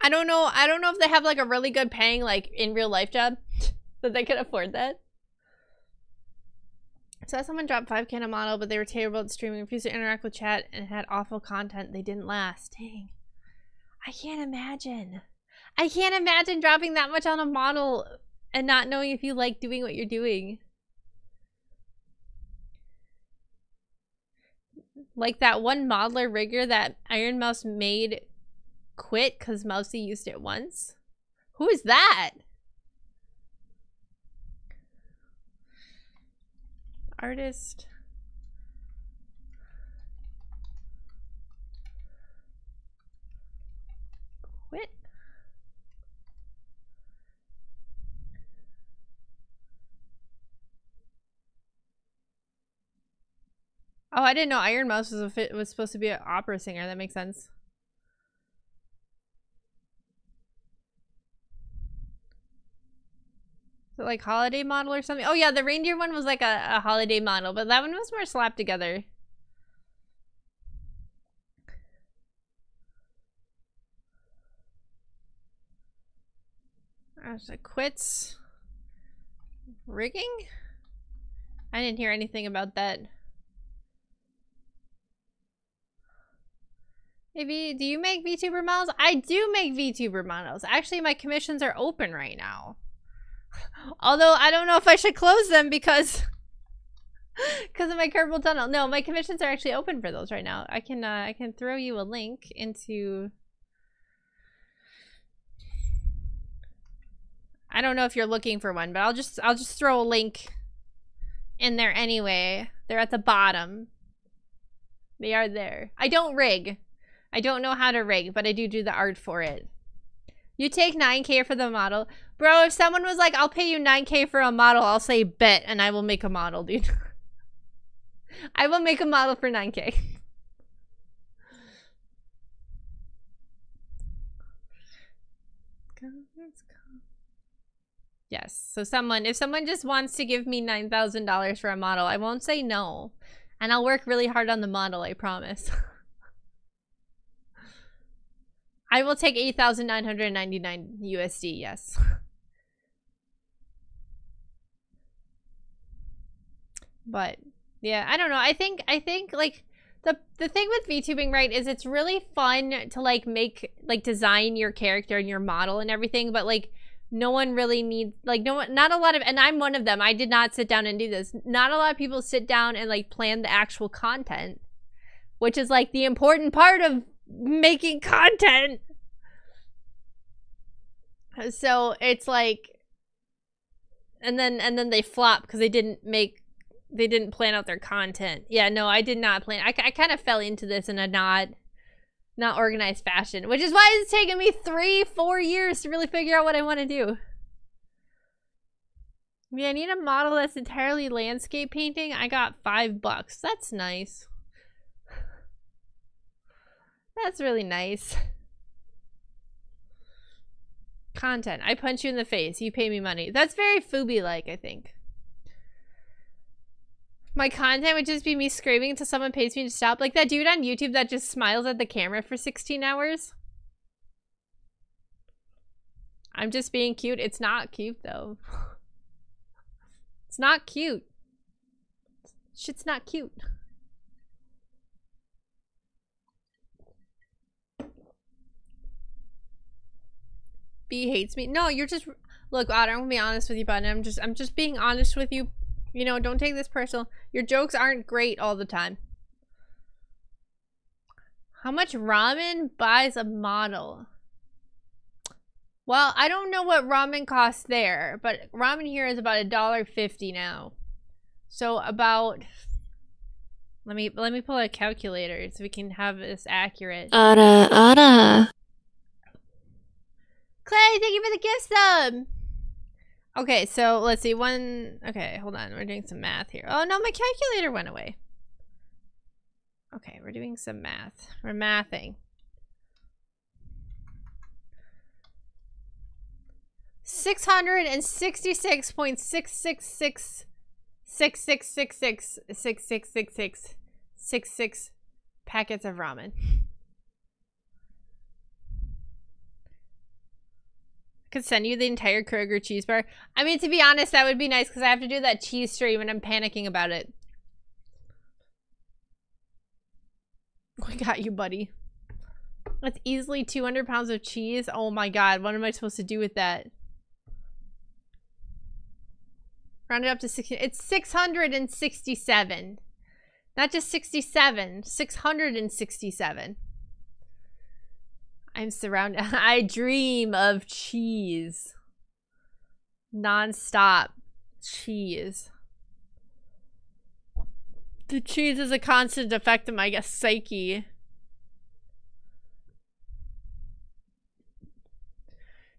I don't know. I don't know if they have like a really good paying like in real life job [LAUGHS] that they could afford that. So someone dropped 5k on a model, but they were terrible at streaming, refused to interact with chat, and had awful content. They didn't last. Dang. I can't imagine. I can't imagine dropping that much on a model and not knowing if you like doing what you're doing. Like that one modeler rigger that Ironmouse made quit because Mousy used it once. Who is that? Artist. Quit. Oh, I didn't know Ironmouse was a was supposed to be an opera singer. That makes sense. Like holiday model or something? Oh yeah, the reindeer one was like a, a holiday model, but that one was more slapped together. I was like, quits rigging? I didn't hear anything about that. Maybe, do you make VTuber models? I do make VTuber models. Actually, my commissions are open right now. Although I don't know if I should close them because [LAUGHS] because of my carpal tunnel. No, my commissions are actually open for those right now. I can uh, I can throw you a link into. I don't know if you're looking for one, but I'll just I'll just throw a link in there anyway. They're at the bottom. They are there. I don't rig. I don't know how to rig, but I do do the art for it. You take 9k for the model. Bro, if someone was like, I'll pay you 9k for a model, I'll say bet and I will make a model, dude. [LAUGHS] I will make a model for 9k. Yes. So someone, if someone just wants to give me $9,000 for a model, I won't say no. And I'll work really hard on the model, I promise. [LAUGHS] I will take 8,999 USD, yes. [LAUGHS] but yeah, I don't know. I think I think like the the thing with VTubing, right, is it's really fun to like make like design your character and your model and everything, but like no one really needs like no one not a lot of and I'm one of them. I did not sit down and do this. Not a lot of people sit down and like plan the actual content, which is like the important part of making content. So it's like and then and then they flop because they didn't make they didn't plan out their content. Yeah, no, I did not plan. I, I kind of fell into this in a not not organized fashion, which is why it's taken me three, four years to really figure out what I want to do. Yeah, I need a model that's entirely landscape painting. I got five bucks. That's nice. [SIGHS] That's really nice. Content. I punch you in the face. You pay me money. That's very Fubi-like, I think. My content would just be me screaming until someone pays me to stop. Like that dude on YouTube that just smiles at the camera for 16 hours. I'm just being cute. It's not cute though. It's not cute. Shit's not cute. B hates me. No, you're just look, Otter, I'm gonna be honest with you, bud. I'm just I'm just being honest with you you know, don't take this personal. Your jokes aren't great all the time. How much ramen buys a model? Well, I don't know what ramen costs there, but ramen here is about a dollar fifty now. So about let me let me pull a calculator so we can have this accurate. Ada, Ada. Clay, thank you for the gift sub. Okay, so let's see. One. Okay, hold on. We're doing some math here. Oh no, my calculator went away. Okay, we're doing some math. We're mathing. Six hundred and sixty-six point six six six six six six six six six six six six six packets of ramen. Could send you the entire Kroger cheese bar. I mean, to be honest, that would be nice because I have to do that cheese stream and I'm panicking about it. [LAUGHS] I got you, buddy. That's easily 200 pounds of cheese. Oh my god, what am I supposed to do with that? Round it up to 60. It's 667. Not just 67, 667. I'm surrounded. [LAUGHS] I dream of cheese. Non-stop cheese. The cheese is a constant effect of my guess, psyche.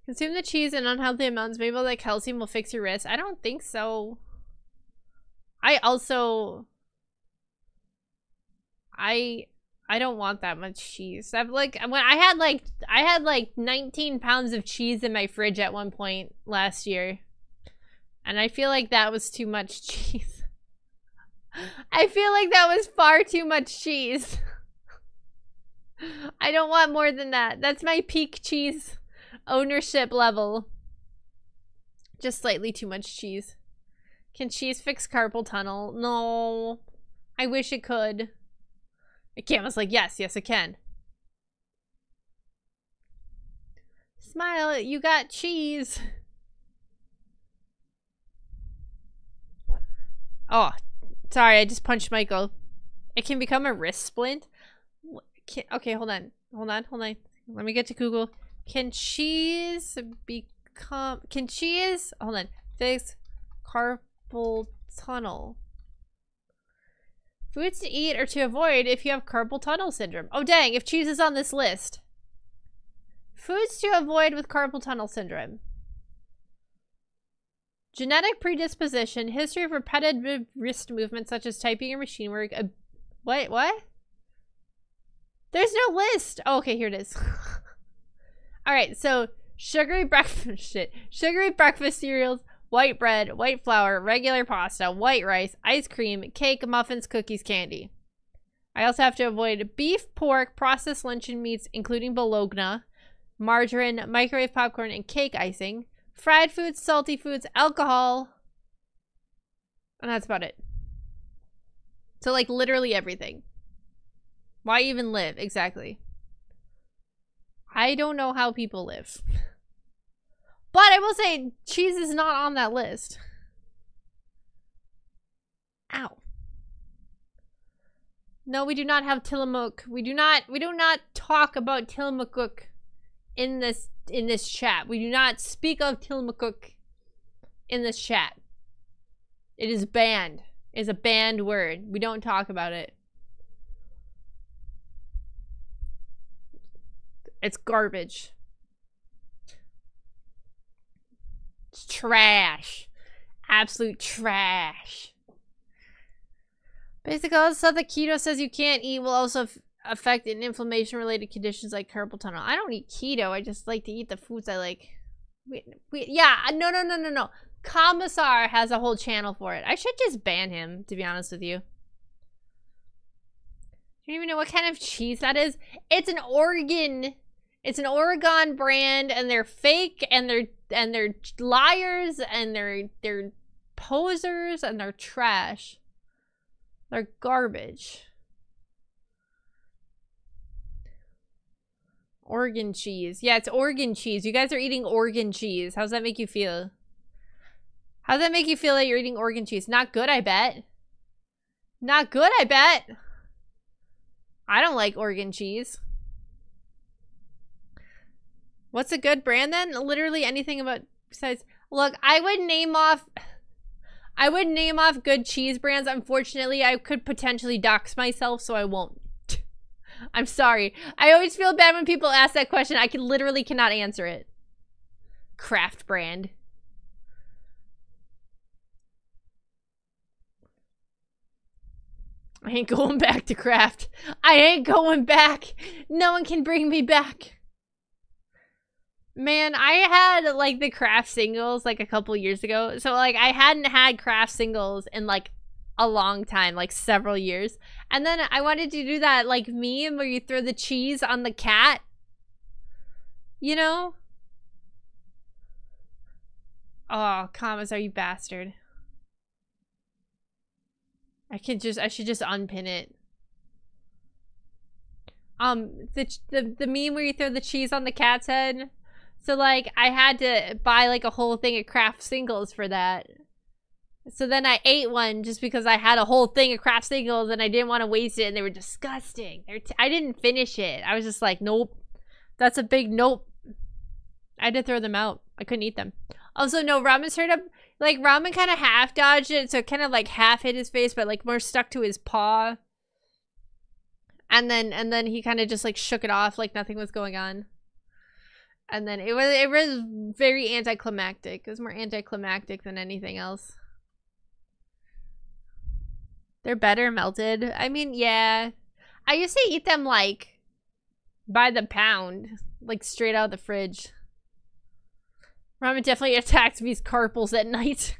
Consume the cheese in unhealthy amounts. Maybe that calcium will fix your wrist. I don't think so. I also... I I don't want that much cheese. I've like when I had like I had like 19 pounds of cheese in my fridge at one point last year. And I feel like that was too much [LAUGHS] cheese. I feel like that was far too much cheese. [LAUGHS] I don't want more than that. That's my peak cheese ownership level. Just slightly too much cheese. Can cheese fix carpal tunnel? No. I wish it could. And Cam was like, yes, yes, it can. Smile, you got cheese. Oh, sorry, I just punched Michael. It can become a wrist splint? Can, okay, hold on. Hold on, hold on. Let me get to Google. Can cheese become... Can cheese... Hold on. Fix carpal tunnel. Foods to eat or to avoid if you have carpal tunnel syndrome. Oh dang! If cheese is on this list. Foods to avoid with carpal tunnel syndrome. Genetic predisposition, history of repetitive wrist movements such as typing or machine work. Uh, what? What? There's no list. Oh, okay, here it is. [LAUGHS] All right, so sugary breakfast [LAUGHS] shit, sugary breakfast cereals, white bread, white flour, regular pasta, white rice, ice cream, cake, muffins, cookies, candy. I also have to avoid beef, pork, processed luncheon meats, including bologna, margarine, microwave popcorn, and cake icing, fried foods, salty foods, alcohol, and that's about it. So, like, literally everything. Why even live? Exactly. I don't know how people live. [LAUGHS] But I will say, cheese is not on that list. Ow. No, we do not have Tillamook. We do not we do not talk about Tillamook in this in this chat. We do not speak of Tillamook in this chat. It is banned. It is a banned word. We don't talk about it. It's garbage. It's trash. Absolute trash. Basically, all the stuff that keto says you can't eat will also affect in inflammation related conditions like carpal tunnel. I don't eat keto. I just like to eat the foods I like. We, we, yeah, uh, no, no, no, no, no. Commissar has a whole channel for it. I should just ban him, to be honest with you. You don't even know what kind of cheese that is. It's an Oregon. It's an Oregon brand, and they're fake, and they're and they're liars, and they're they're posers, and they're trash. They're garbage. Oregon cheese. Yeah, it's Oregon cheese. You guys are eating Oregon cheese. How does that make you feel? How does that make you feel that you're eating Oregon cheese? Not good, I bet. Not good, I bet. I don't like Oregon cheese. What's a good brand then? Literally anything about besides look, I would name off I would name off good cheese brands. Unfortunately, I could potentially dox myself, so I won't. [LAUGHS] I'm sorry. I always feel bad when people ask that question. I can literally cannot answer it. Kraft brand. I ain't [LAUGHS] going back to Kraft. I ain't going back. No one can bring me back. Man, I had like the Kraft singles like a couple years ago. So like I hadn't had Kraft singles in like a long time, like several years. And then I wanted to do that like meme where you throw the cheese on the cat. You know? Oh, commas, are you bastard? I could just I should just unpin it. Um the the the meme where you throw the cheese on the cat's head. So like I had to buy like a whole thing of Kraft singles for that. So then I ate one just because I had a whole thing of Kraft singles and I didn't want to waste it and they were disgusting. They're t- I didn't finish it. I was just like, nope. That's a big nope. I had to throw them out. I couldn't eat them. Also, no, ramen straight up like ramen kind of half dodged it, so it kind of like half hit his face, but like more stuck to his paw. And then and then he kind of just like shook it off like nothing was going on. And then it was it was very anticlimactic. It was more anticlimactic than anything else. They're better melted. I mean, yeah. I used to eat them like by the pound, like straight out of the fridge. Ramen definitely [LAUGHS] attacks these carpals at night.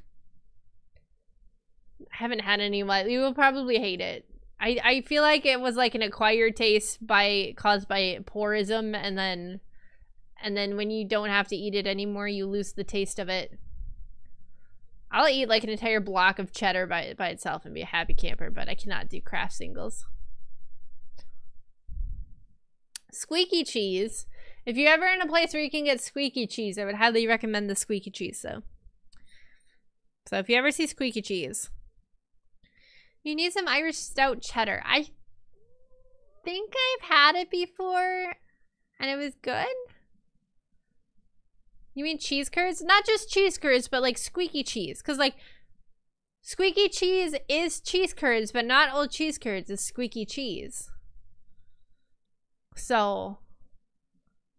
I haven't had any lately. You will probably hate it. I, I feel like it was like an acquired taste by caused by porism and then and then when you don't have to eat it anymore you lose the taste of it. I'll eat like an entire block of cheddar by by itself and be a happy camper, but I cannot do Kraft singles. Squeaky cheese. If you're ever in a place where you can get squeaky cheese, I would highly recommend the squeaky cheese though. So if you ever see squeaky cheese, You need some Irish stout cheddar. I think I've had it before and it was good. You mean cheese curds? Not just cheese curds, but like squeaky cheese. Because, like, squeaky cheese is cheese curds, but not old cheese curds is squeaky cheese. So,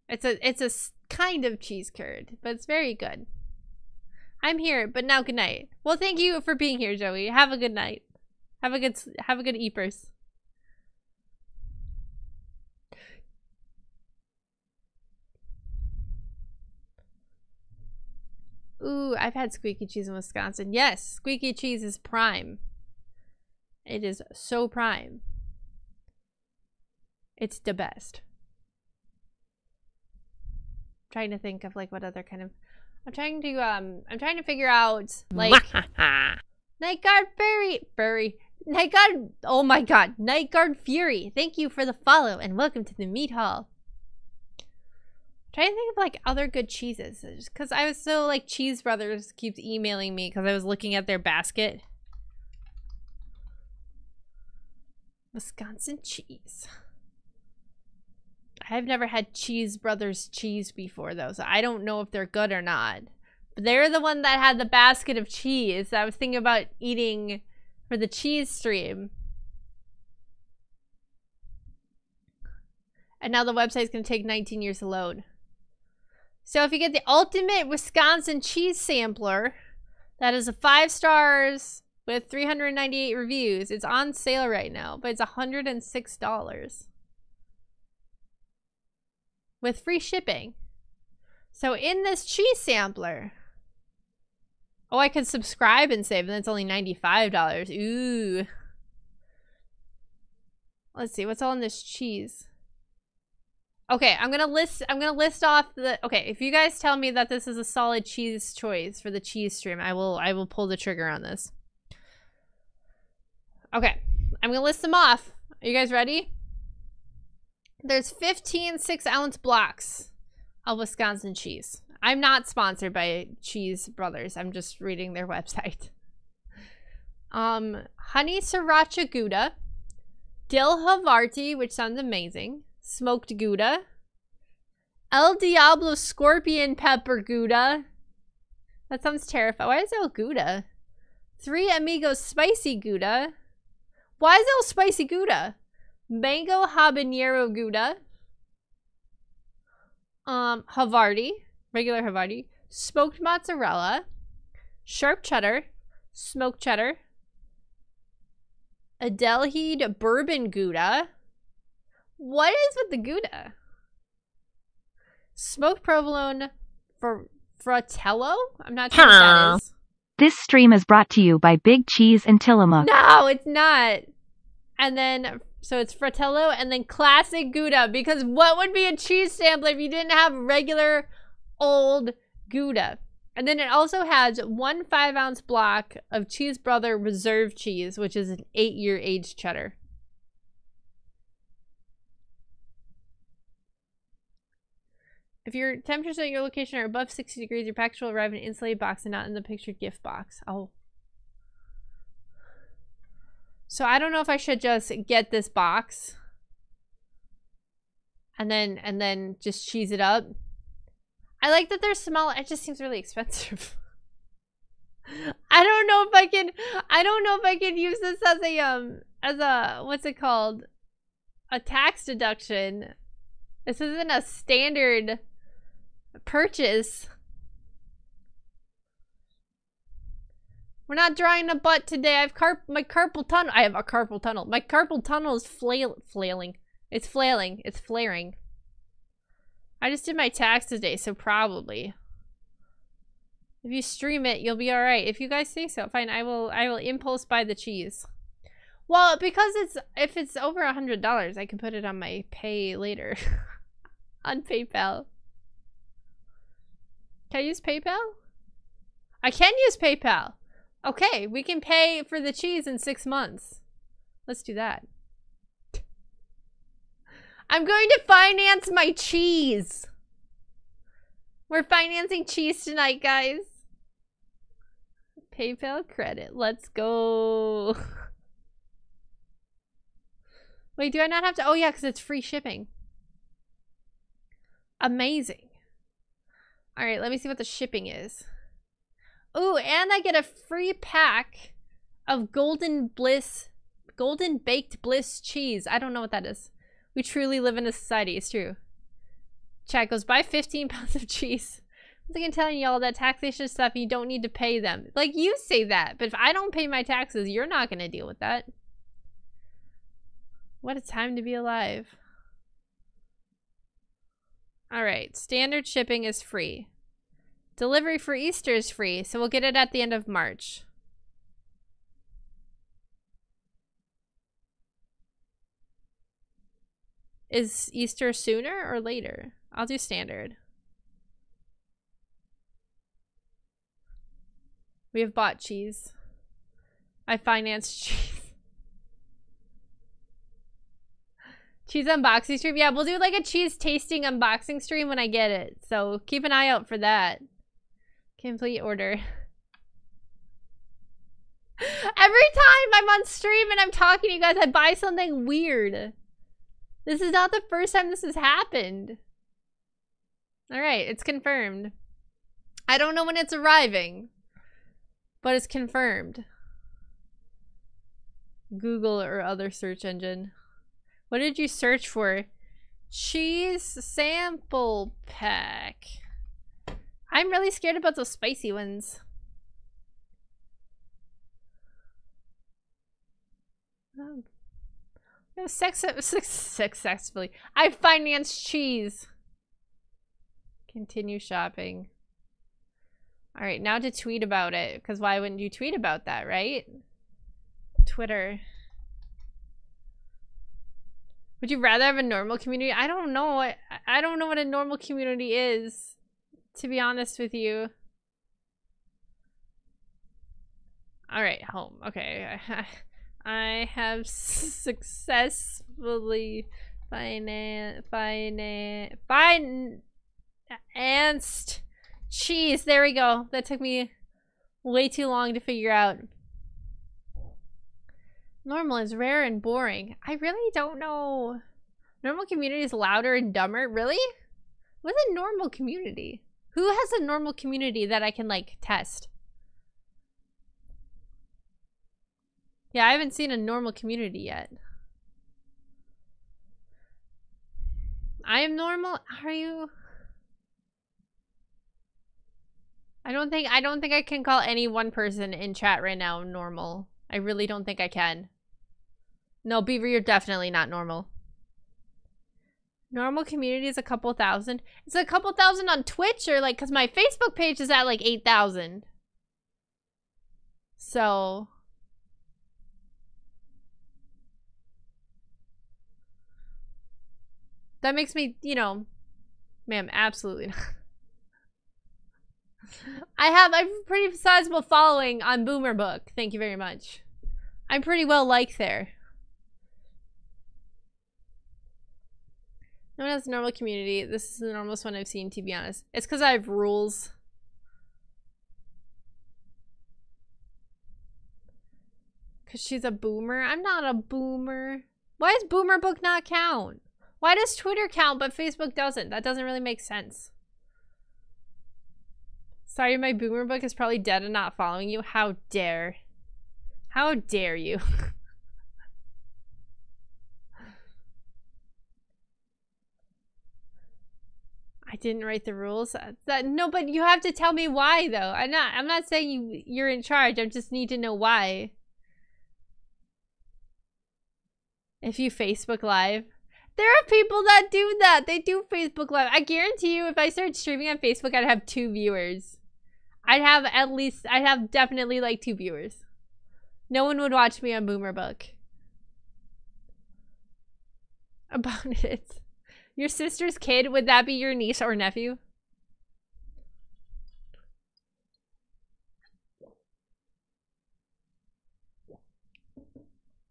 it's a it's a kind of cheese curd, but it's very good. I'm here, but now good night. Well, thank you for being here, Joey. Have a good night. Have a good have a good eepers. Ooh, I've had squeaky cheese in Wisconsin. Yes, squeaky cheese is prime. It is so prime. It's the best. trying to think of like what other kind of I'm trying to um I'm trying to figure out like [LAUGHS] Night Guard Fairy Furry Night Guard Oh my god, Night Guard Fury. Thank you for the follow and welcome to the mead hall. Trying to think of like other good cheeses because I was so like Cheese Brothers keeps emailing me because I was looking at their basket. Wisconsin cheese. I've never had Cheese Brothers cheese before though, so I don't know if they're good or not. But they're the one that had the basket of cheese I was thinking about eating for the cheese stream. And now the website's going to take 19 years to load. So if you get the ultimate Wisconsin cheese sampler, that is a five stars with 398 reviews. It's on sale right now, but it's $106 with free shipping. So in this cheese sampler, oh, I could subscribe and save, and it's only $95. Ooh. Let's see, what's all in this cheese? Okay, I'm gonna list I'm gonna list off the okay, if you guys tell me that this is a solid cheese choice for the cheese stream, I will I will pull the trigger on this. Okay, I'm gonna list them off. Are you guys ready? There's 15 six ounce blocks of Wisconsin cheese. I'm not sponsored by Cheese Brothers. I'm just reading their [LAUGHS] website. Um, honey sriracha gouda, dill havarti, which sounds amazing, smoked gouda, El Diablo scorpion pepper gouda. That sounds terrifying. Why is all gouda? Three Amigos spicy gouda. Why is all spicy gouda? Mango habanero gouda. Um, Havarti, regular Havarti, smoked mozzarella, sharp cheddar, smoked cheddar, Adelheid bourbon gouda. What is with the gouda? Smoked provolone for fratello? I'm not sure what that is. This stream is brought to you by Big Cheese and Tillamook. No, it's not. And then, so it's Fratello and then classic Gouda. Because what would be a cheese sampler if you didn't have regular old Gouda? And then it also has one five ounce block of Cheese Brother Reserve cheese, which is an eight year aged cheddar. If your temperatures at your location are above 60 degrees, your package will arrive in an insulated box and not in the pictured gift box. Oh. So I don't know if I should just get this box and then and then just cheese it up. I like that they're small. It just seems really expensive. [LAUGHS] I don't know if I can I don't know if I can use this as a um as a what's it called? A tax deduction. This isn't a standard purchase. We're not drawing a butt today. I have carp my carpal tunnel. I have a carpal tunnel. My carpal tunnel is flail flailing. It's flailing. It's flaring. I just did my tax today, so probably. If you stream it, you'll be alright. If you guys think so, fine. I will I will impulse buy the cheese. Well, because it's if it's over a hundred dollars, I can put it on my pay later. [LAUGHS] on PayPal. Can I use PayPal? I can use PayPal. Okay, we can pay for the cheese in six months. Let's do that. I'm going to finance my cheese. We're financing cheese tonight, guys. PayPal credit. Let's go. [LAUGHS] Wait, do I not have to? Oh, yeah, because it's free shipping. Amazing. All right, let me see what the shipping is. Oh, and I get a free pack of Golden Bliss, Golden Baked Bliss cheese. I don't know what that is. We truly live in a society. It's true. Chat goes, buy 15 [LAUGHS] pounds of cheese. Once again, telling y'all that taxation stuff, you don't need to pay them. Like, you say that, but if I don't pay my taxes, you're not going to deal with that. What a time to be alive. Alright, standard shipping is free. Delivery for Easter is free, so we'll get it at the end of March. Is Easter sooner or later? I'll do standard. We have bought cheese. I financed [LAUGHS] cheese. Cheese unboxing stream? Yeah, we'll do like a cheese tasting unboxing stream when I get it. So keep an eye out for that. Complete order. [LAUGHS] Every time I'm on stream and I'm talking to you guys, I buy something weird. This is not the first time this has happened. Alright, it's confirmed. I don't know when it's arriving, but it's confirmed. Google or other search engine. What did you search for? Cheese sample pack. I'm really scared about those spicy ones. Um, no, [LAUGHS] sex, sex, successfully. I financed cheese. Continue shopping. All right, now to tweet about it. Because why wouldn't you tweet about that, right? Twitter. Would you rather have a normal community? I don't know. I, I don't know what a normal community is, to be honest with you. All right, home. Okay. [LAUGHS] I have successfully finan finan financed cheese. There we go. That took me way too long to figure out. Normal is rare and boring. I really don't know. Normal community is louder and dumber. Really? What's a normal community? Who has a normal community that I can like test? Yeah, I haven't seen a normal community yet. I am normal? Are you? I don't think I don't think I can call any one person in chat right now normal. I really don't think I can. No, Beaver, you're definitely not normal. Normal community is a couple thousand. It's a couple thousand on Twitch or like, cause my Facebook page is at like 8,000. So, That makes me, you know, ma'am, absolutely not. I have a pretty sizable following on Boomer Book. Thank you very much. I'm pretty well liked there. No one has a normal community. This is the normalest one I've seen, to be honest. It's because I have rules. Because she's a boomer? I'm not a boomer. Why does Boomer Book not count? Why does Twitter count but Facebook doesn't? That doesn't really make sense. Sorry, my boomer book is probably dead and not following you. How dare. How dare you? [LAUGHS] I didn't write the rules. Uh, that, no, but you have to tell me why though. I'm not I'm not saying you you're in charge. I just need to know why. If you Facebook live. There are people that do that. They do Facebook Live. I guarantee you, if I started streaming on Facebook, I'd have two viewers. I'd have at least, I'd have definitely like two viewers. No one would watch me on Boomer Book. [LAUGHS] About it. Your sister's kid, would that be your niece or nephew?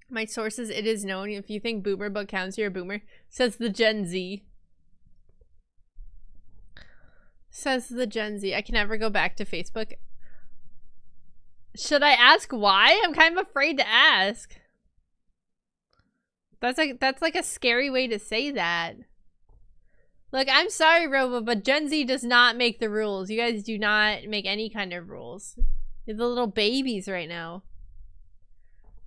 My sources, it is known. If you think boomer book counts, you're a boomer. Says the Gen Z. Says the Gen Z. I can never go back to Facebook. Should I ask why? I'm kind of afraid to ask. That's like that's like a scary way to say that. Look, I'm sorry, Robo, but Gen Z does not make the rules. You guys do not make any kind of rules. You're the little babies right now.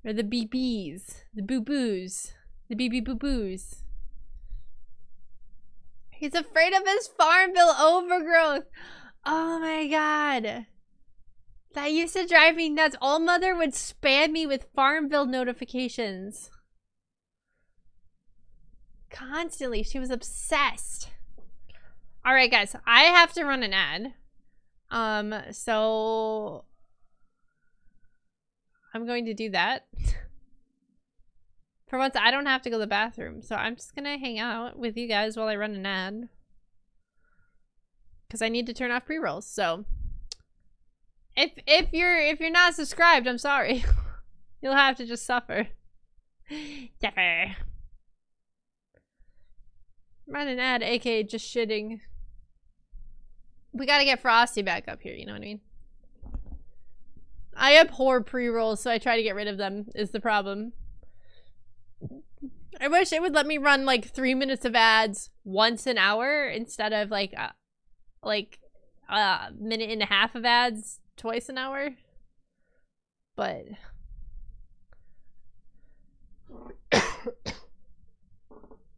Or the BBs. The boo-boos. The BB boo-boos. He's afraid of his FarmVille overgrowth. Oh my god. That used to drive me nuts. All mother would spam me with FarmVille notifications. Constantly. She was obsessed. Alright guys, I have to run an ad. Um, so I'm going to do that. For once, I don't have to go to the bathroom, so I'm just gonna hang out with you guys while I run an ad. Because I need to turn off pre-rolls, so... If, if you're if you're not subscribed, I'm sorry. [LAUGHS] You'll have to just suffer. [LAUGHS] suffer. Run an ad, aka just shitting. We gotta get Frosty back up here, you know what I mean? I abhor pre-rolls, so I try to get rid of them, is the problem. I wish it would let me run like three minutes of ads once an hour instead of like uh, like a minute and a half of ads twice an hour. But [COUGHS]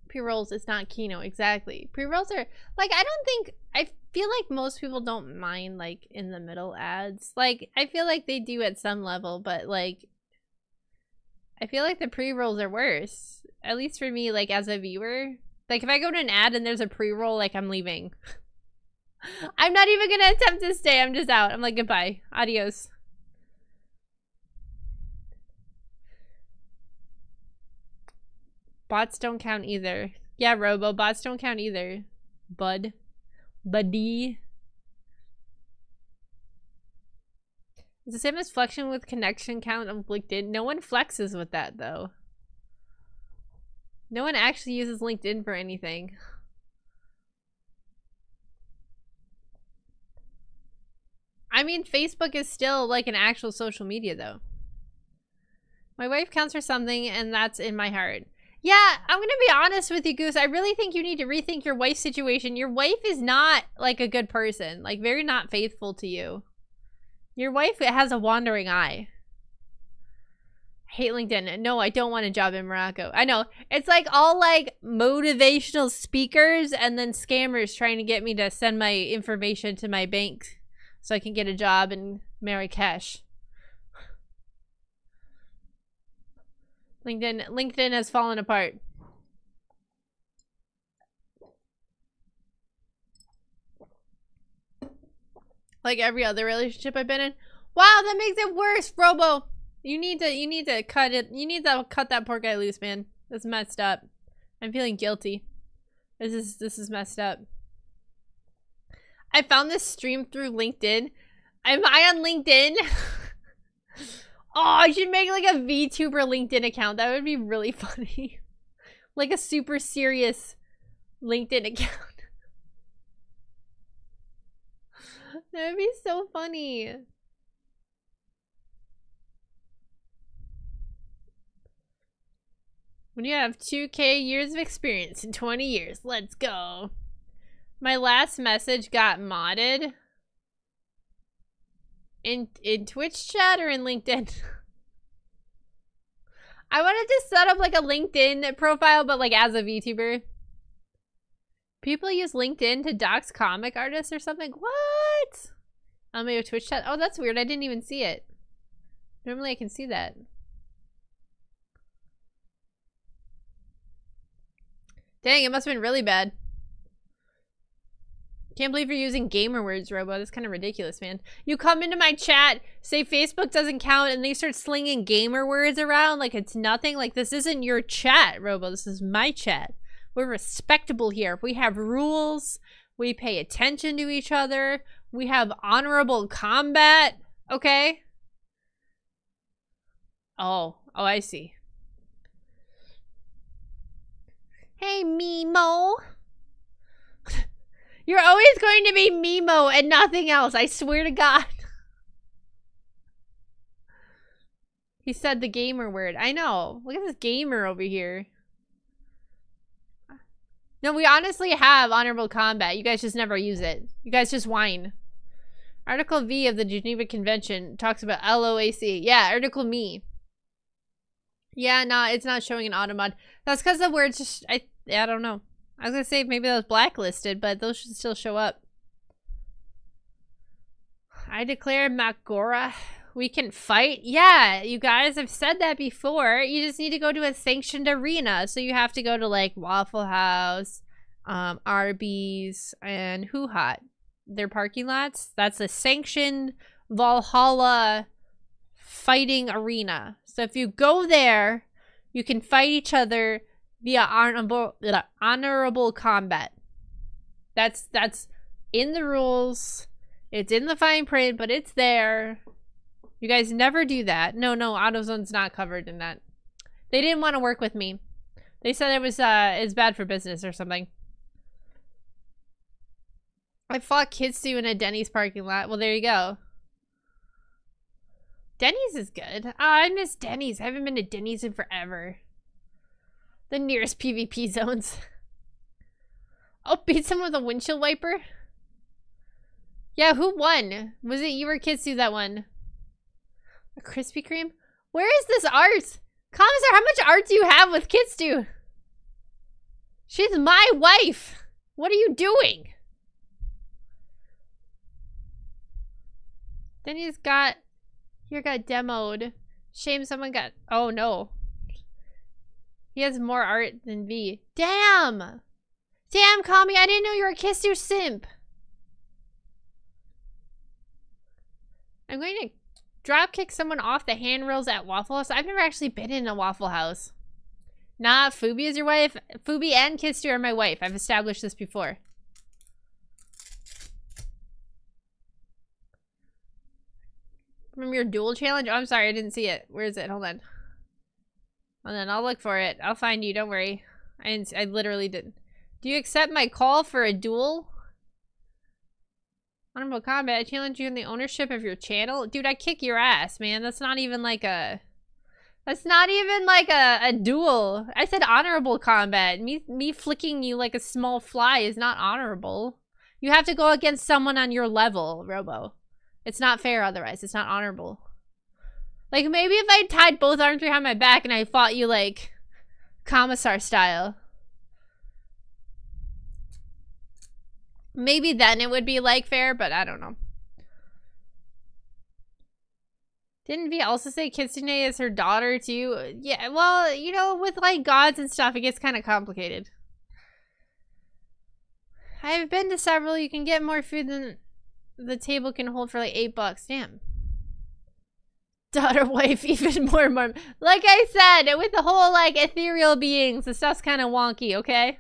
pre-rolls is not Kino exactly. Pre-rolls are like I don't think I feel like most people don't mind like in the middle ads. Like I feel like they do at some level, but like I feel like the pre-rolls are worse. At least for me, like as a viewer. Like if I go to an ad and there's a pre-roll, like I'm leaving. [LAUGHS] I'm not even gonna attempt to stay. I'm just out. I'm like goodbye. Adios. Bots don't count either. Yeah, Robo, bots don't count either. Bud. Buddy. It's the same as flexion with connection count of LinkedIn. No one flexes with that though. No one actually uses LinkedIn for anything. I mean, Facebook is still like an actual social media though. My wife counts for something and that's in my heart. Yeah, I'm gonna be honest with you, Goose. I really think you need to rethink your wife situation. Your wife is not like a good person, like very not faithful to you. Your wife has a wandering eye. Hate LinkedIn. No, I don't want a job in Morocco. I know. It's like all like motivational speakers and then scammers trying to get me to send my information to my bank so I can get a job in Marrakesh. LinkedIn LinkedIn has fallen apart. Like every other relationship I've been in. Wow, that makes it worse, Robo. You need to you need to cut it. You need to cut that poor guy loose, man. That's messed up. I'm feeling guilty. This is this is messed up. I found this stream through LinkedIn. Am I on LinkedIn? [LAUGHS] oh, I should make like a VTuber LinkedIn account. That would be really [LAUGHS] funny. like a super serious LinkedIn account. [LAUGHS] that would be so funny. When you have 2k years of experience in 20 years, let's go. My last message got modded. In in Twitch chat or in LinkedIn? [LAUGHS] I wanted to set up like a LinkedIn profile, but like as a VTuber. People use LinkedIn to dox comic artists or something? What? Um, maybe a Twitch chat. Oh, that's weird. I didn't even see it. Normally I can see that. Dang, it must have been really bad. Can't believe you're using gamer words, Robo. That's kind of ridiculous, man. You come into my chat, say Facebook doesn't count, and they start slinging gamer words around like it's nothing. Like, this isn't your chat, Robo. This is my chat. We're respectable here. We have rules. We pay attention to each other. We have honorable combat. Okay? Oh. Oh, I see. Hey, Mimo. You're always going to be Mimo and nothing else. I swear to God. [LAUGHS] He said the gamer word. I know. Look at this gamer over here. No, we honestly have honorable combat. You guys just never use it. You guys just whine. Article V of the Geneva Convention talks about LOAC. Yeah, Article Me. Yeah, no, it's not showing an auto mod. That's because the words just I I don't know. I was gonna say maybe that was blacklisted, but those should still show up. I declare Magora. We can fight? Yeah, you guys, I've said that before. You just need to go to a sanctioned arena. So you have to go to like Waffle House, um, Arby's, and Who Hot. Their parking lots. That's a sanctioned Valhalla fighting arena. So if you go there, you can fight each other via honorable honorable combat. That's that's in the rules. It's in the fine print, but it's there. You guys never do that. No, no, AutoZone's not covered in that. They didn't want to work with me. They said it was uh it's bad for business or something. I fought kids Kitsu in a Denny's parking lot. Well, there you go. Denny's is good. Oh, I miss Denny's. I haven't been to Denny's in forever. The nearest PvP [LAUGHS] zones. Oh, beat someone with a windshield wiper? Yeah, who won? Was it you or Kitsu that won? A Krispy Kreme? Where is this art? Commissar, how much art do you have with Kitsu? She's my wife. What are you doing? Then he's got here got demoed. Shame someone got oh no. He has more art than V. Damn! Damn, Kami, I didn't know you were a Kitsu simp. I'm going to drop kick someone off the handrails at Waffle House. I've never actually been in a Waffle House. Nah, Fubi is your wife. Fubi and Kitsu are my wife. I've established this before. From your dual challenge? Oh, I'm sorry, I didn't see it. Where is it? Hold on. Hold then I'll look for it. I'll find you. Don't worry. I didn't, I literally didn't. Do you accept my call for a duel? Honorable Combat, I challenge you in the ownership of your channel. Dude, I kick your ass, man. That's not even like a... That's not even like a, a duel. I said honorable combat. Me, me flicking you like a small fly is not honorable. You have to go against someone on your level, Robo. It's not fair otherwise. It's not honorable. Like, maybe if I tied both arms behind my back and I fought you, like, commissar style. Maybe then it would be, like, fair, but I don't know. Didn't V also say Kitsune is her daughter, too? Yeah, well, you know, with, like, gods and stuff, it gets kind of complicated. I've been to several. You can get more food than the table can hold for like eight bucks. Damn. Daughter, [LAUGHS] wife, even more, more. Like I said, with the whole like ethereal beings, the stuff's kind of wonky, okay?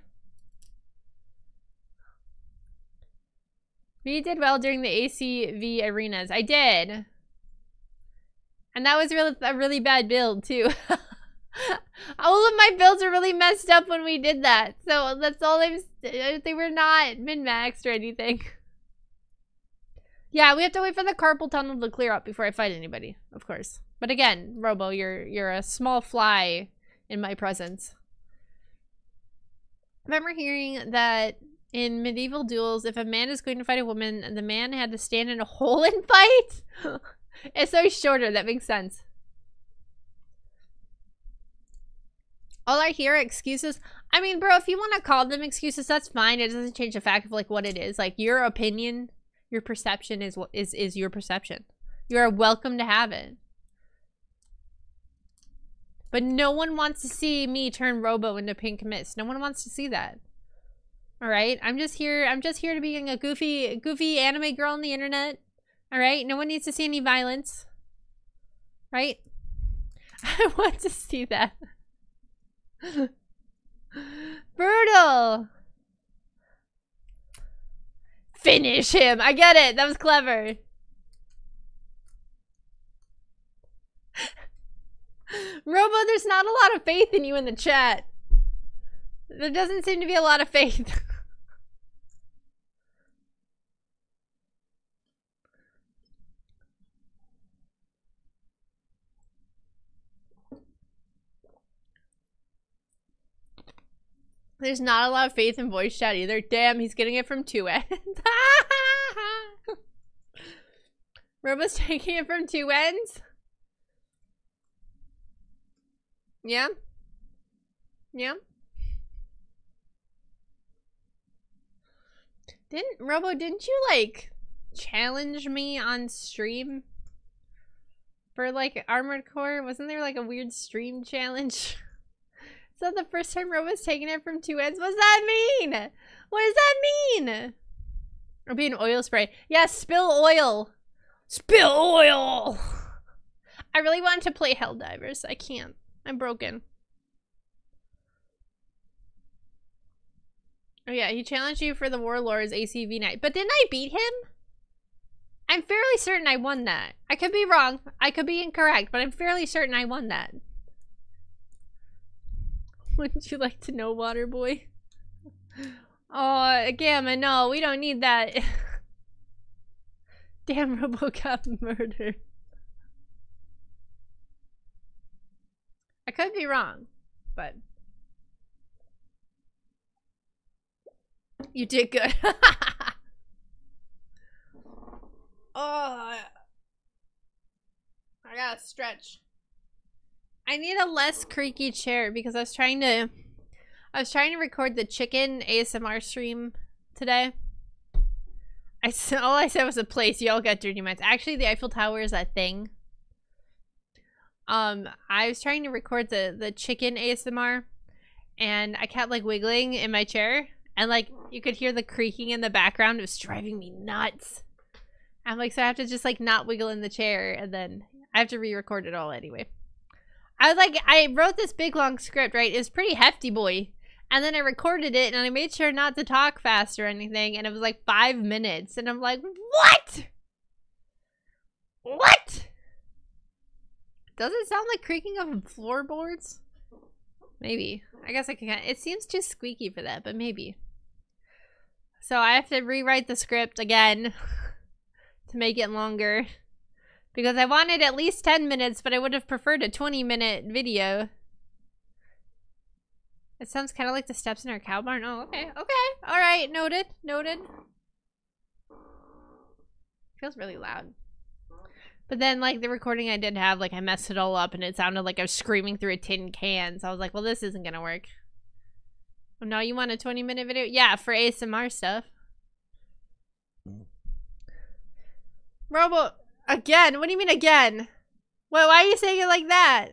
We did well during the ACV arenas. I did. And that was really a really bad build too. [LAUGHS] all of my builds are really messed up when we did that. So that's all I'm uh, they were not min-maxed or anything. [LAUGHS] Yeah, we have to wait for the carpal tunnel to clear up before I fight anybody, of course. But again, Robo, you're you're a small fly in my presence. I remember hearing that in medieval duels, if a man is going to fight a woman, the man had to stand in a [LAUGHS] hole and fight. [LAUGHS] it's so shorter. That makes sense. All I hear are excuses. I mean, bro, if you want to call them excuses, that's fine. It doesn't change the fact of like what it is. Like your opinion your perception is what is is your perception. You are welcome to have it. But no one wants to see me turn Robo into Pink Mist. No one wants to see that. All right, I'm just here. I'm just here to be a goofy, goofy anime girl on the internet. All right, no one needs to see any violence. Right? [LAUGHS] I want to see that. [LAUGHS] Brutal. Finish him. I get it. That was clever. [LAUGHS] Robo, there's not a lot of faith in you in the chat. There doesn't seem to be a lot of faith. [LAUGHS] There's not a lot of faith in voice chat either. Damn, he's getting it from two ends. [LAUGHS] Robo's taking it from two ends? Yeah? Yeah? Didn't Robo, didn't you like challenge me on stream for like Armored Core? Wasn't there like a weird stream challenge? [LAUGHS] That the first time Robo's taking it from two ends? What does that mean? What does that mean? Or an oil spray. Yeah, spill oil. Spill oil. I really wanted to play Helldivers. I can't. I'm broken. Oh yeah, he challenged you for the Warlords ACV night. But didn't I beat him? I'm fairly certain I won that. I could be wrong. I could be incorrect, but I'm fairly certain I won that. [LAUGHS] Wouldn't you like to know, Waterboy? Oh, Gamma, no, we don't need that. [LAUGHS] Damn, Robocop [LAUGHS] murder. I could be wrong, but you did good. oh, I gotta stretch. I need a less creaky chair because I was trying to I was trying to record the chicken ASMR stream today. I [LAUGHS] all I said was a place. Y'all got dirty minds. Actually, the Eiffel Tower is a thing. Um, I was trying to record the the chicken ASMR, and I kept like wiggling in my chair, and like you could hear the creaking in the background. It was driving me nuts. I'm like, so I have to just like not wiggle in the chair, and then I have to re-record it all anyway. I was like I wrote this big long script, right? It's pretty hefty, boy. And then I recorded it and I made sure not to talk fast or anything, and it was like five minutes, and I'm like, what? What? Does it sound like creaking of floorboards? Maybe. I guess I can. It seems too squeaky for that, but maybe. So I have to rewrite the script again [LAUGHS] to make it longer. Because I wanted at least 10 minutes, but I would have preferred a 20 minute video. It sounds kind of like the steps in our cow barn. Oh, okay. Okay. All right. Noted. Noted. Feels really loud. But then, like, the recording I did have, like, I messed it all up and it sounded like I was screaming through a tin can. So I was like, well, this isn't going to work. Oh, no, you want a 20 minute video? Yeah, for ASMR stuff. Robo, again? What do you mean again? What, why are you saying it like that?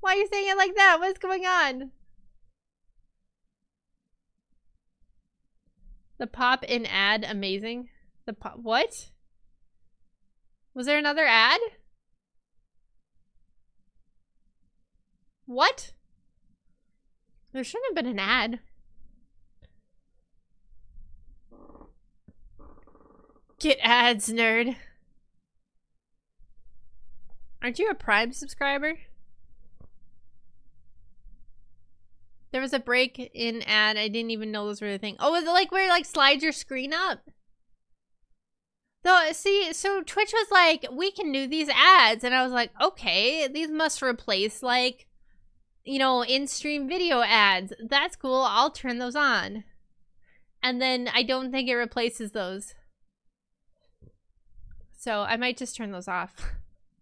Why are you saying it like that? What's going on? The pop in ad, amazing. The pop, what? Was there another ad? What? There shouldn't have been an ad. Get ads, nerd. Aren't you a Prime subscriber? There was a break in ad. I didn't even know those were the thing. Oh, was it like where it like slides your screen up? So see, so Twitch was like, we can do these ads, and I was like, okay, these must replace like, you know, in-stream video ads. That's cool. I'll turn those on. And then I don't think it replaces those. So I might just turn those off.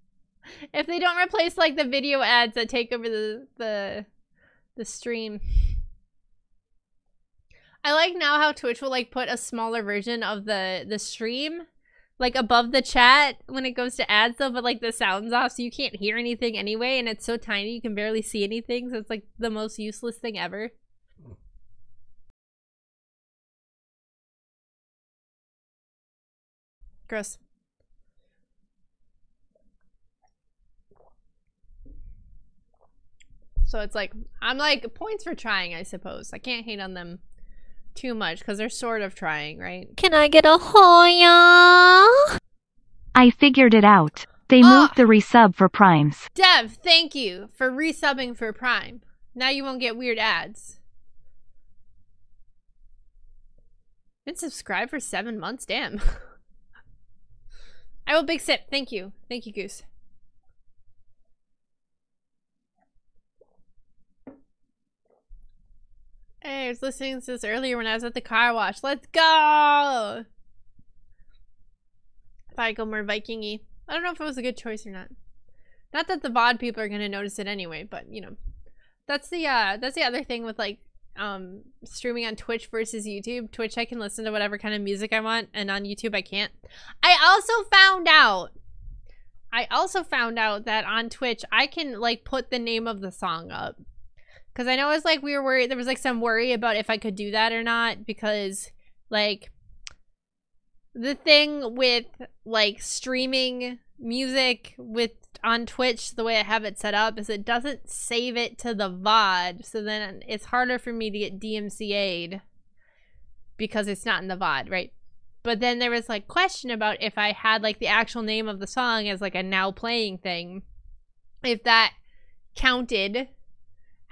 [LAUGHS] if they don't replace like the video ads that take over the the the stream. I like now how Twitch will like put a smaller version of the the stream like above the chat when it goes to ads though, but like the sound's off so you can't hear anything anyway and it's so tiny you can barely see anything so it's like the most useless thing ever. Gross. So it's like, I'm like, points for trying, I suppose. I can't hate on them too much because they're sort of trying, right? Can I get a Hoya? I figured it out. They Ah. moved the resub for primes. Dev, thank you for resubbing for Prime. Now you won't get weird ads. Been subscribed for seven months, damn. [LAUGHS] I will big sip. Thank you. Thank you, Goose. I was listening to this earlier when I was at the car wash. Let's go! I'd go more Viking-y. I don't know if it was a good choice or not. Not that the VOD people are gonna notice it anyway, but you know. That's the uh that's the other thing with like um streaming on Twitch versus YouTube. Twitch I can listen to whatever kind of music I want and on YouTube I can't. I also found out I also found out that on Twitch I can like put the name of the song up. Cuz I know it's like we were worried there was like some worry about if I could do that or not because like the thing with like streaming music with on Twitch, the way I have it set up is it doesn't save it to the VOD. So then it's harder for me to get DMCA'd because it's not in the VOD, right? But then there was like question about if I had like the actual name of the song as like a now playing thing, if that counted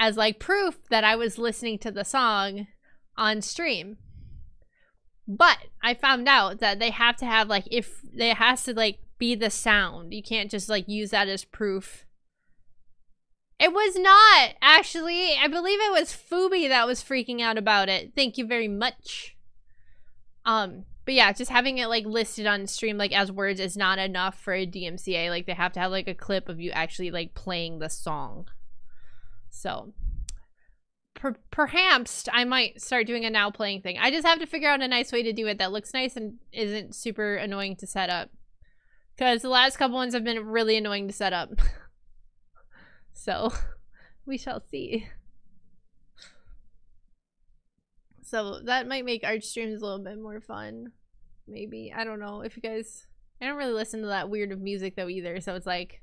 as like proof that I was listening to the song on stream. But I found out that they have to have like if it has to like be the sound. You can't just like use that as proof. It was not actually. I believe it was Fubi that was freaking out about it. Thank you very much. Um, but yeah, just having it like listed on stream like as words is not enough for a DMCA. Like they have to have like a clip of you actually like playing the song. So per- perhaps I might start doing a now playing thing. I just have to figure out a nice way to do it that looks nice and isn't super annoying to set up. Because the last couple ones have been really annoying to set up. [LAUGHS] so, [LAUGHS] we shall see. So, that might make art streams a little bit more fun. Maybe. I don't know. If you guys... I don't really listen to that weird of music, though, either. So, it's like...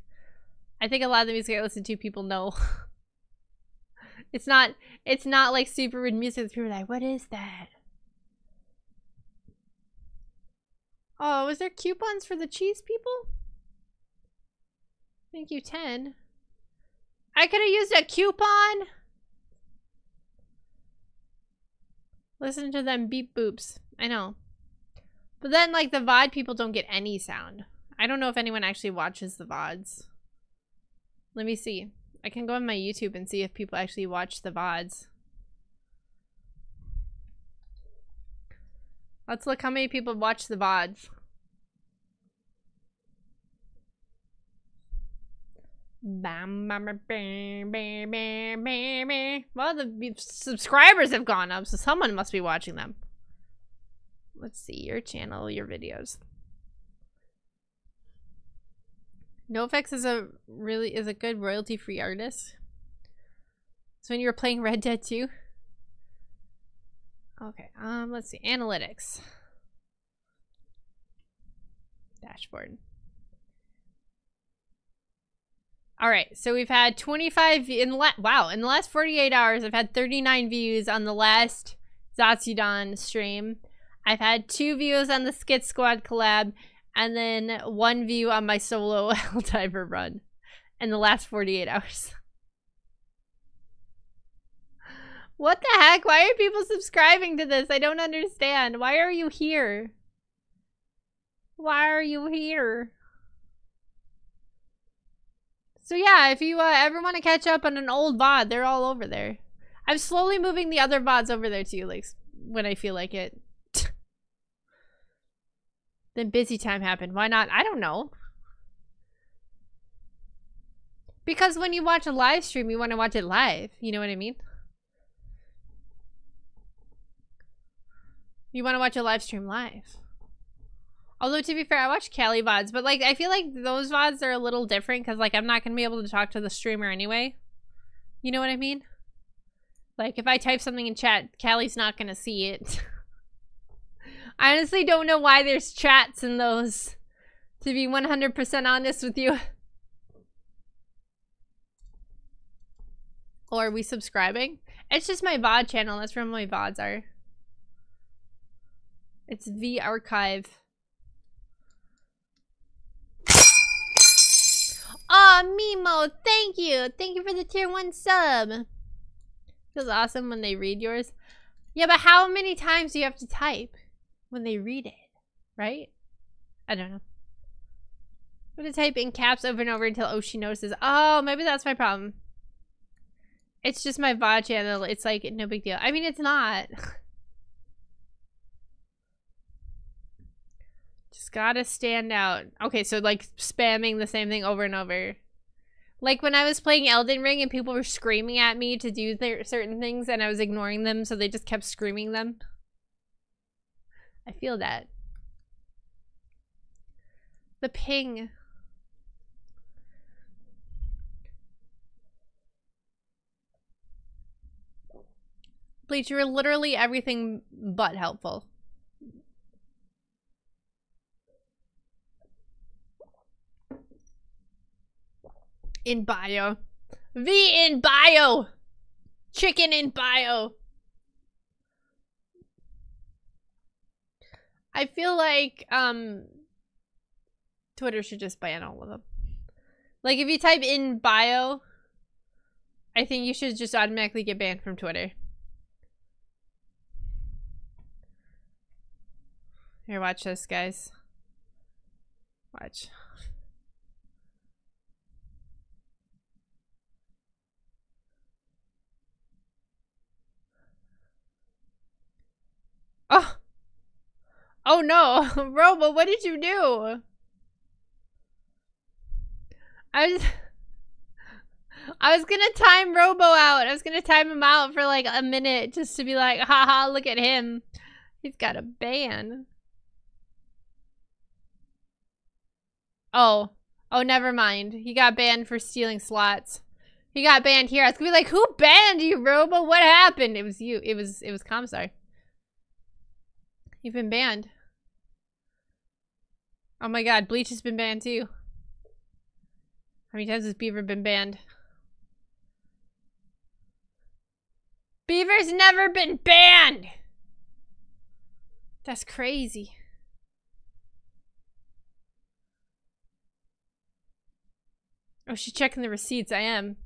I think a lot of the music I listen to, people know. [LAUGHS] it's not... It's not, like, super weird music. People are like, what is that? Oh, was there coupons for the cheese people? Thank you, 10. I could have used a coupon. Listen to them beep boops. I know. But then, like, the VOD people don't get any sound. I don't know if anyone actually watches the VODs. Let me see. I can go on my YouTube and see if people actually watch the VODs. Let's look how many people watch the VODs. Well, the subscribers have gone up, so someone must be watching them. Let's see your channel, your videos. NoFX is a really is a good royalty free artist. So when you were playing Red Dead 2? Okay, um, let's see. Analytics. Dashboard. All right, so we've had 25 in la- wow, in the last 48 hours I've had 39 views on the last Zatsudan stream. I've had two views on the Skit Squad collab and then one view on my solo [LAUGHS] Diver run in the last 48 hours. What the heck? Why are people subscribing to this? I don't understand. Why are you here? Why are you here? So yeah, if you uh, ever want to catch up on an old VOD, they're all over there. I'm slowly moving the other VODs over there too, like when I feel like it. Then busy time happened. Why not? I don't know. Because when you watch a live stream, you want to watch it live. You know what I mean? You want to watch a live stream live. Although to be fair, I watch Calli VODs, but like I feel like those VODs are a little different because like I'm not gonna be able to talk to the streamer anyway. You know what I mean? Like if I type something in chat, Calli's not gonna see it. [LAUGHS] I honestly don't know why there's chats in those. To be 100% honest with you. Or are we subscribing? It's just my VOD channel. That's where my VODs are. It's V Archive. Aw, oh, Mimo, thank you. Thank you for the tier one sub. Feels awesome when they read yours. Yeah, but how many times do you have to type when they read it? Right? I don't know. I'm gonna type in caps over and over until oh she notices. Oh, maybe that's my problem. It's just my VOD channel. It's like no big deal. I mean, it's not. [SIGHS] just gotta stand out. Okay, so like spamming the same thing over and over. Like when I was playing Elden Ring and people were screaming at me to do their certain things and I was ignoring them, so they just kept screaming them. I feel that. The ping. Bleach, you were literally everything but helpful. In bio. V in bio! Chicken in bio! I feel like, um, Twitter should just ban all of them. Like, if you type in bio, I think you should just automatically get banned from Twitter. Here, watch this, guys. Watch. Oh! Oh no! [LAUGHS] Robo, what did you do? I was... [LAUGHS] I was gonna time Robo out. I was gonna time him out for like a minute just to be like, haha, look at him. He's got a ban. Oh. Oh, never mind. He got banned for stealing slots. He got banned here. I was gonna be like, who banned you, Robo? What happened? It was you. It was it was Comstar. You've been banned. Oh my god, Bleach has been banned too. How many times has Beaver been banned? Beaver's never been banned! That's crazy. Oh, she's checking the receipts. I am.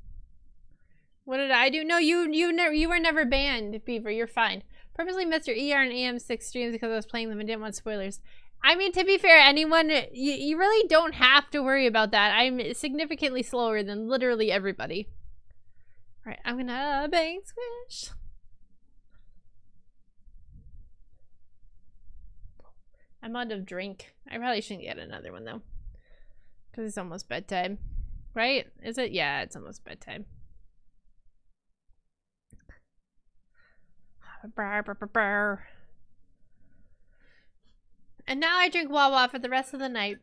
What did I do? No, you you never you were never banned, Beaver. You're fine. Purposely missed your ER and AM6 streams because I was playing them and didn't want spoilers. I mean, to be fair, anyone, you, you really don't have to worry about that. I'm significantly slower than literally everybody. Alright, I'm gonna bang squish. I'm out of drink. I probably shouldn't get another one though. Because it's almost bedtime. Right? Is it? Yeah, it's almost bedtime. [SIGHS] And now I drink Wawa for the rest of the night.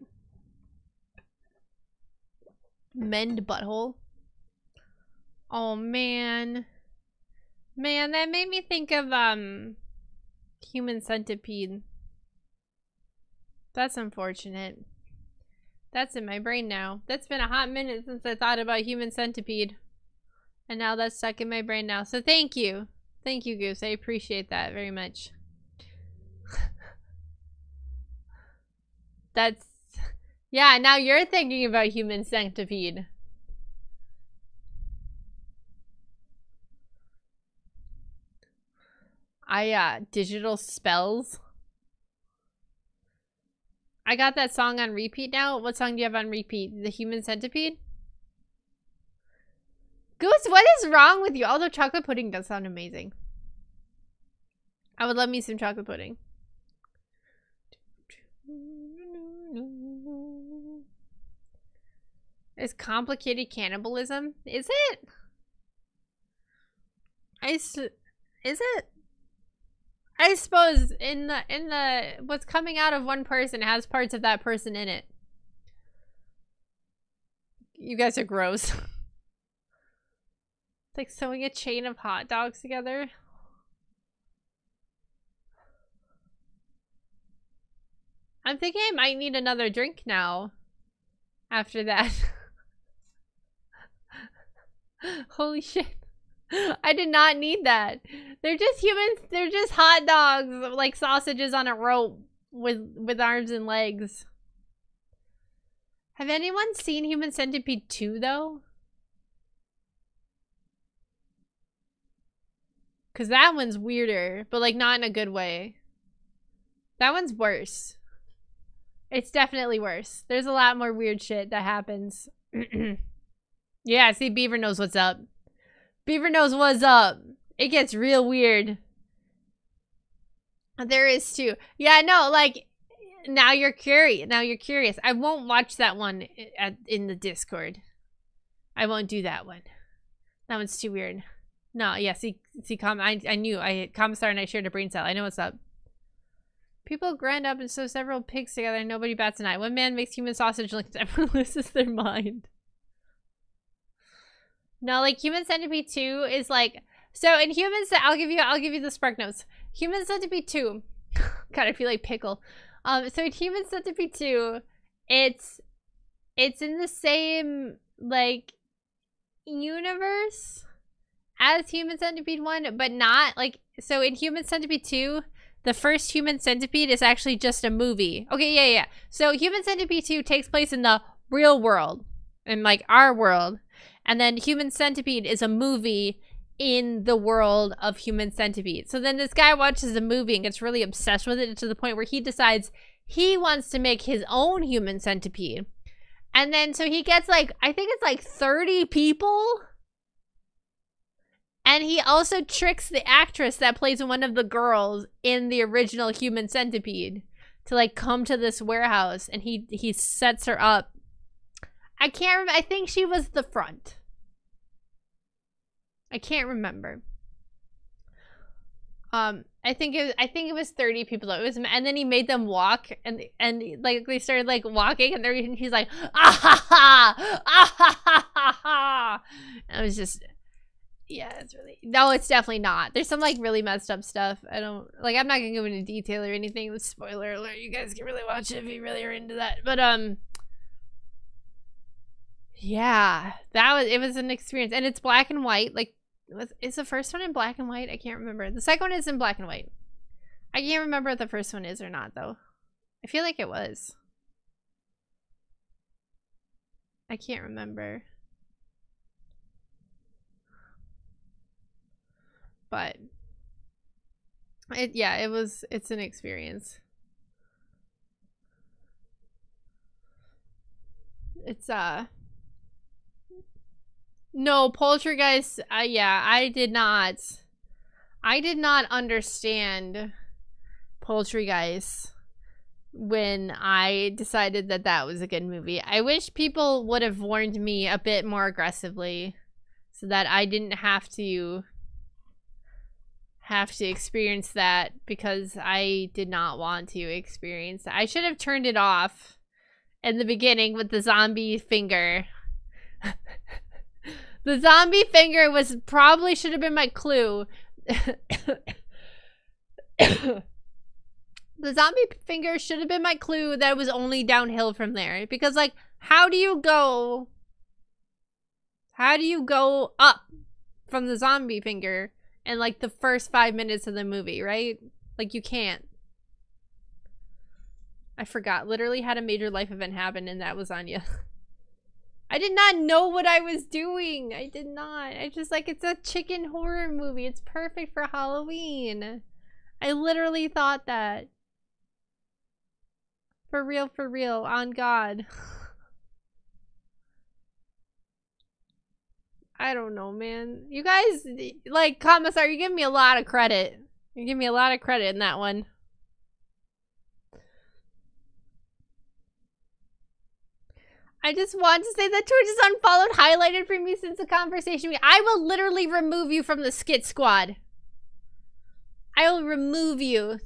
Mend butthole. Oh man. Man, that made me think of um human centipede. That's unfortunate. That's in my brain now. That's been a hot minute since I thought about human centipede. And now that's stuck in my brain now. So thank you. Thank you, Goose. I appreciate that very much. [LAUGHS] that's... Yeah, now you're thinking about human centipede. I, uh, digital spells. I got that song on repeat now. What song do you have on repeat? The Human Centipede? Goose, what is wrong with you? Although chocolate pudding does sound amazing. I would love me some chocolate pudding. Is complicated cannibalism? Is it? I is it? I suppose in the in the what's coming out of one person has parts of that person in it. You guys are gross. it's like sewing a chain of hot dogs together. I'm thinking I might need another drink now. After that. [LAUGHS] [LAUGHS] Holy shit. I did not need that. They're just humans. They're just hot dogs, like sausages on a rope with with arms and legs. Have anyone seen Human Centipede 2 though? Cause that one's weirder, but like not in a good way. That one's worse. It's definitely worse. There's a lot more weird shit that happens. [CLEARS THROAT] yeah, see, Beaver knows what's up. Beaver knows what's up. It gets real weird. There is too. Yeah, no, like now you're curious. Now you're curious. I won't watch that one uh, at, in the Discord. I won't do that one. That one's too weird. No, yeah, see, see, com. I, I knew I Commissar and I shared a brain cell. I know what's up. People grind up and sew several pigs together and nobody bats an eye. One man makes human sausage like [LAUGHS] everyone loses their mind. No, like Human Centipede 2 is like so in Humans I'll give you I'll give you the spark notes. Human Centipede 2. [LAUGHS] God, I feel like pickle. Um so in Human Centipede 2, it's it's in the same like universe as Human Centipede 1, but not like so in Human Centipede 2, the first Human Centipede is actually just a movie. Okay, yeah, yeah. So Human Centipede 2 takes place in the real world, in like our world. And then Human Centipede is a movie in the world of Human Centipede. So then this guy watches the movie and gets really obsessed with it to the point where he decides he wants to make his own Human Centipede. And then so he gets like, I think it's like 30 people. And he also tricks the actress that plays one of the girls in the original Human Centipede to like come to this warehouse and he he sets her up I can't remember. I think she was the front. I can't remember. Um, I think it was, I think it was 30 people. It was, and then he made them walk and, and like they started like walking and, and he's like, ah ha ha, ah ha ha ha ha. And it was just, yeah, it's really, no, it's definitely not. There's some like really messed up stuff. I don't, like, I'm not gonna go into detail or anything. Spoiler alert, you guys can really watch it if you really are into that. But, um, yeah, that was it was an experience, and it's black and white. Like, was is the first one in black and white? I can't remember. The second one is in black and white. I can't remember if the first one is or not, though. I feel like it was. I can't remember. But it yeah, it was it's an experience. It's uh no, Poultrygeist, uh, yeah, I did not. I did not understand Poultrygeist when I decided that that was a good movie. I wish people would have warned me a bit more aggressively so that I didn't have to have to experience that because I did not want to experience that. I should have turned it off in the beginning with the zombie finger. [LAUGHS] The zombie finger was probably should have been my clue. [COUGHS] the zombie finger should have been my clue that it was only downhill from there. Because, like, how do you go... How do you go up from the zombie finger in, like, the first five minutes of the movie, right? Like, you can't. I forgot. Literally had a major life event happen and that was Anya. [LAUGHS] I did not know what I was doing. I did not. I just like it's a chicken horror movie. It's perfect for Halloween. I literally thought that. For real, for real, on God. [LAUGHS] I don't know, man. You guys, like, Commissar, you give me a lot of credit. You give me a lot of credit in that one. I just want to say that Twitch is unfollowed, highlighted for me since the conversation. I will literally remove you from the skit squad. I will remove you.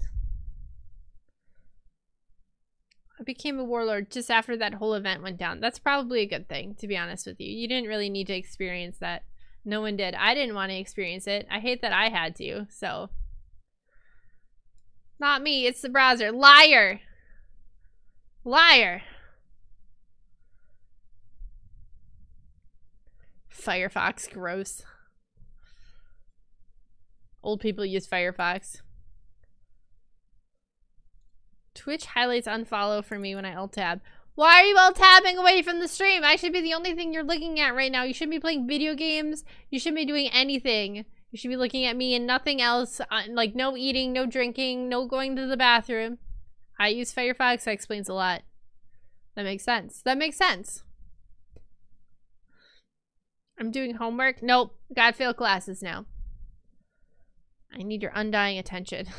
I became a warlord just after that whole event went down. That's probably a good thing, to be honest with you. You didn't really need to experience that. No one did. I didn't want to experience it. I hate that I had to, so. Not me, it's the browser. Liar! Liar! Firefox, gross. Old people use Firefox. Twitch highlights unfollow for me when I alt tab. Why are you alt tabbing away from the stream? I should be the only thing you're looking at right now. You shouldn't be playing video games. You shouldn't be doing anything. You should be looking at me and nothing else. Uh, like no eating, no drinking, no going to the bathroom. I use Firefox. That explains a lot. That makes sense. That makes sense. I'm doing homework. Nope. Got fail classes now. I need your undying attention. [LAUGHS]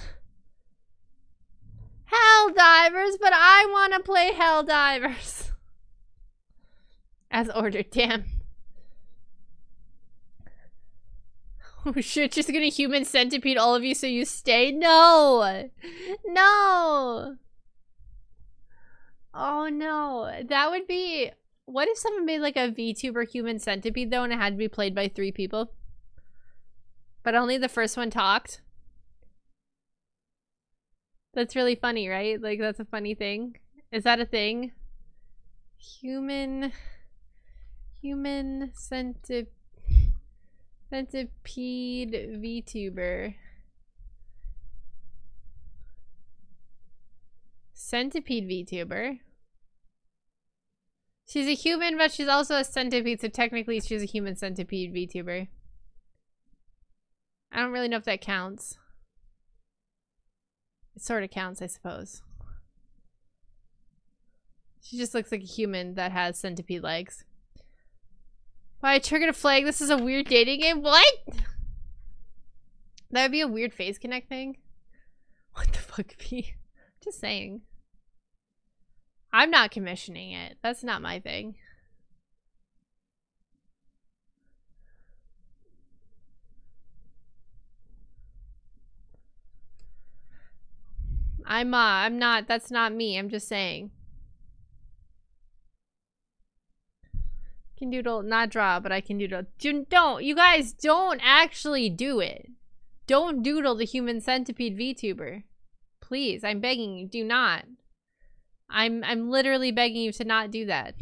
Helldivers, but I want to play Helldivers. [LAUGHS] As ordered, damn. [LAUGHS] Oh shit, just gonna human centipede all of you so you stay? No! No! Oh no. That would be what if someone made like a VTuber human centipede though and it had to be played by three people? But only the first one talked? That's really funny, right? Like that's a funny thing. Is that a thing? Human human centipede centipede VTuber. Centipede VTuber. She's a human, but she's also a centipede, so technically she's a human centipede VTuber. I don't really know if that counts. It sort of counts, I suppose. She just looks like a human that has centipede legs. Why, I triggered a flag. This is a weird dating game. What? That would be a weird face connect thing. [LAUGHS] What the fuck, be? Just saying. I'm not commissioning it. That's not my thing. I'm uh, I'm not that's not me. I'm just saying. Can doodle, not draw, but I can doodle. Do, don't, you guys don't actually do it. Don't doodle the human centipede VTuber. Please, I'm begging you, do not. I'm I'm literally begging you to not do that.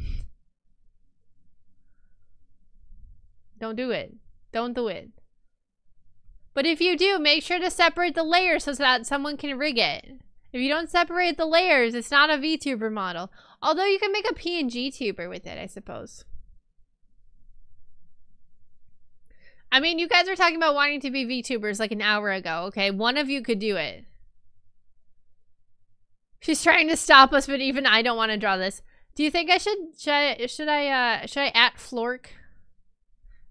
Don't do it. Don't do it. But if you do, make sure to separate the layers so that someone can rig it. If you don't separate the layers, it's not a VTuber model. Although you can make a PNG tuber with it, I suppose. I mean, you guys were talking about wanting to be VTubers like an hour ago, okay? One of you could do it. She's trying to stop us, but even I don't want to draw this. Do you think I should should I should I uh should I at Flork?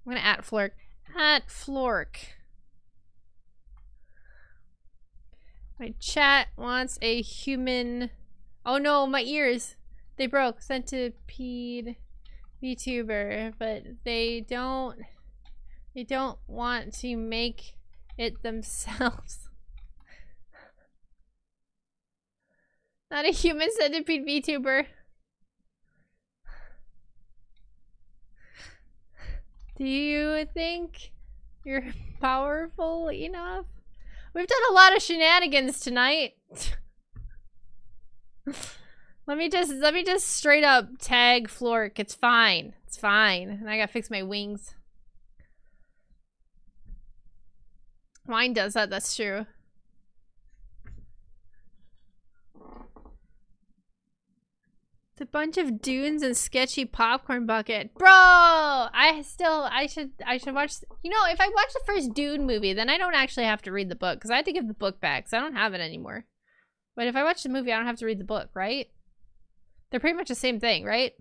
I'm gonna at Flork. At Flork. My chat wants a human Oh no, my ears. They broke. Centipede VTuber, but they don't they don't want to make it themselves. Not a human centipede VTuber. Do you think you're powerful enough? We've done a lot of shenanigans tonight. [LAUGHS] let me just let me just straight up tag Flork. It's fine. It's fine. And I gotta fix my wings. Mine does that, that's true. A bunch of dunes and sketchy popcorn bucket. Bro! I still, I should, I should watch, you know, if I watch the first Dune movie, then I don't actually have to read the book, because I had to give the book back, because I don't have it anymore. But if I watch the movie, I don't have to read the book, right? They're pretty much the same thing, right?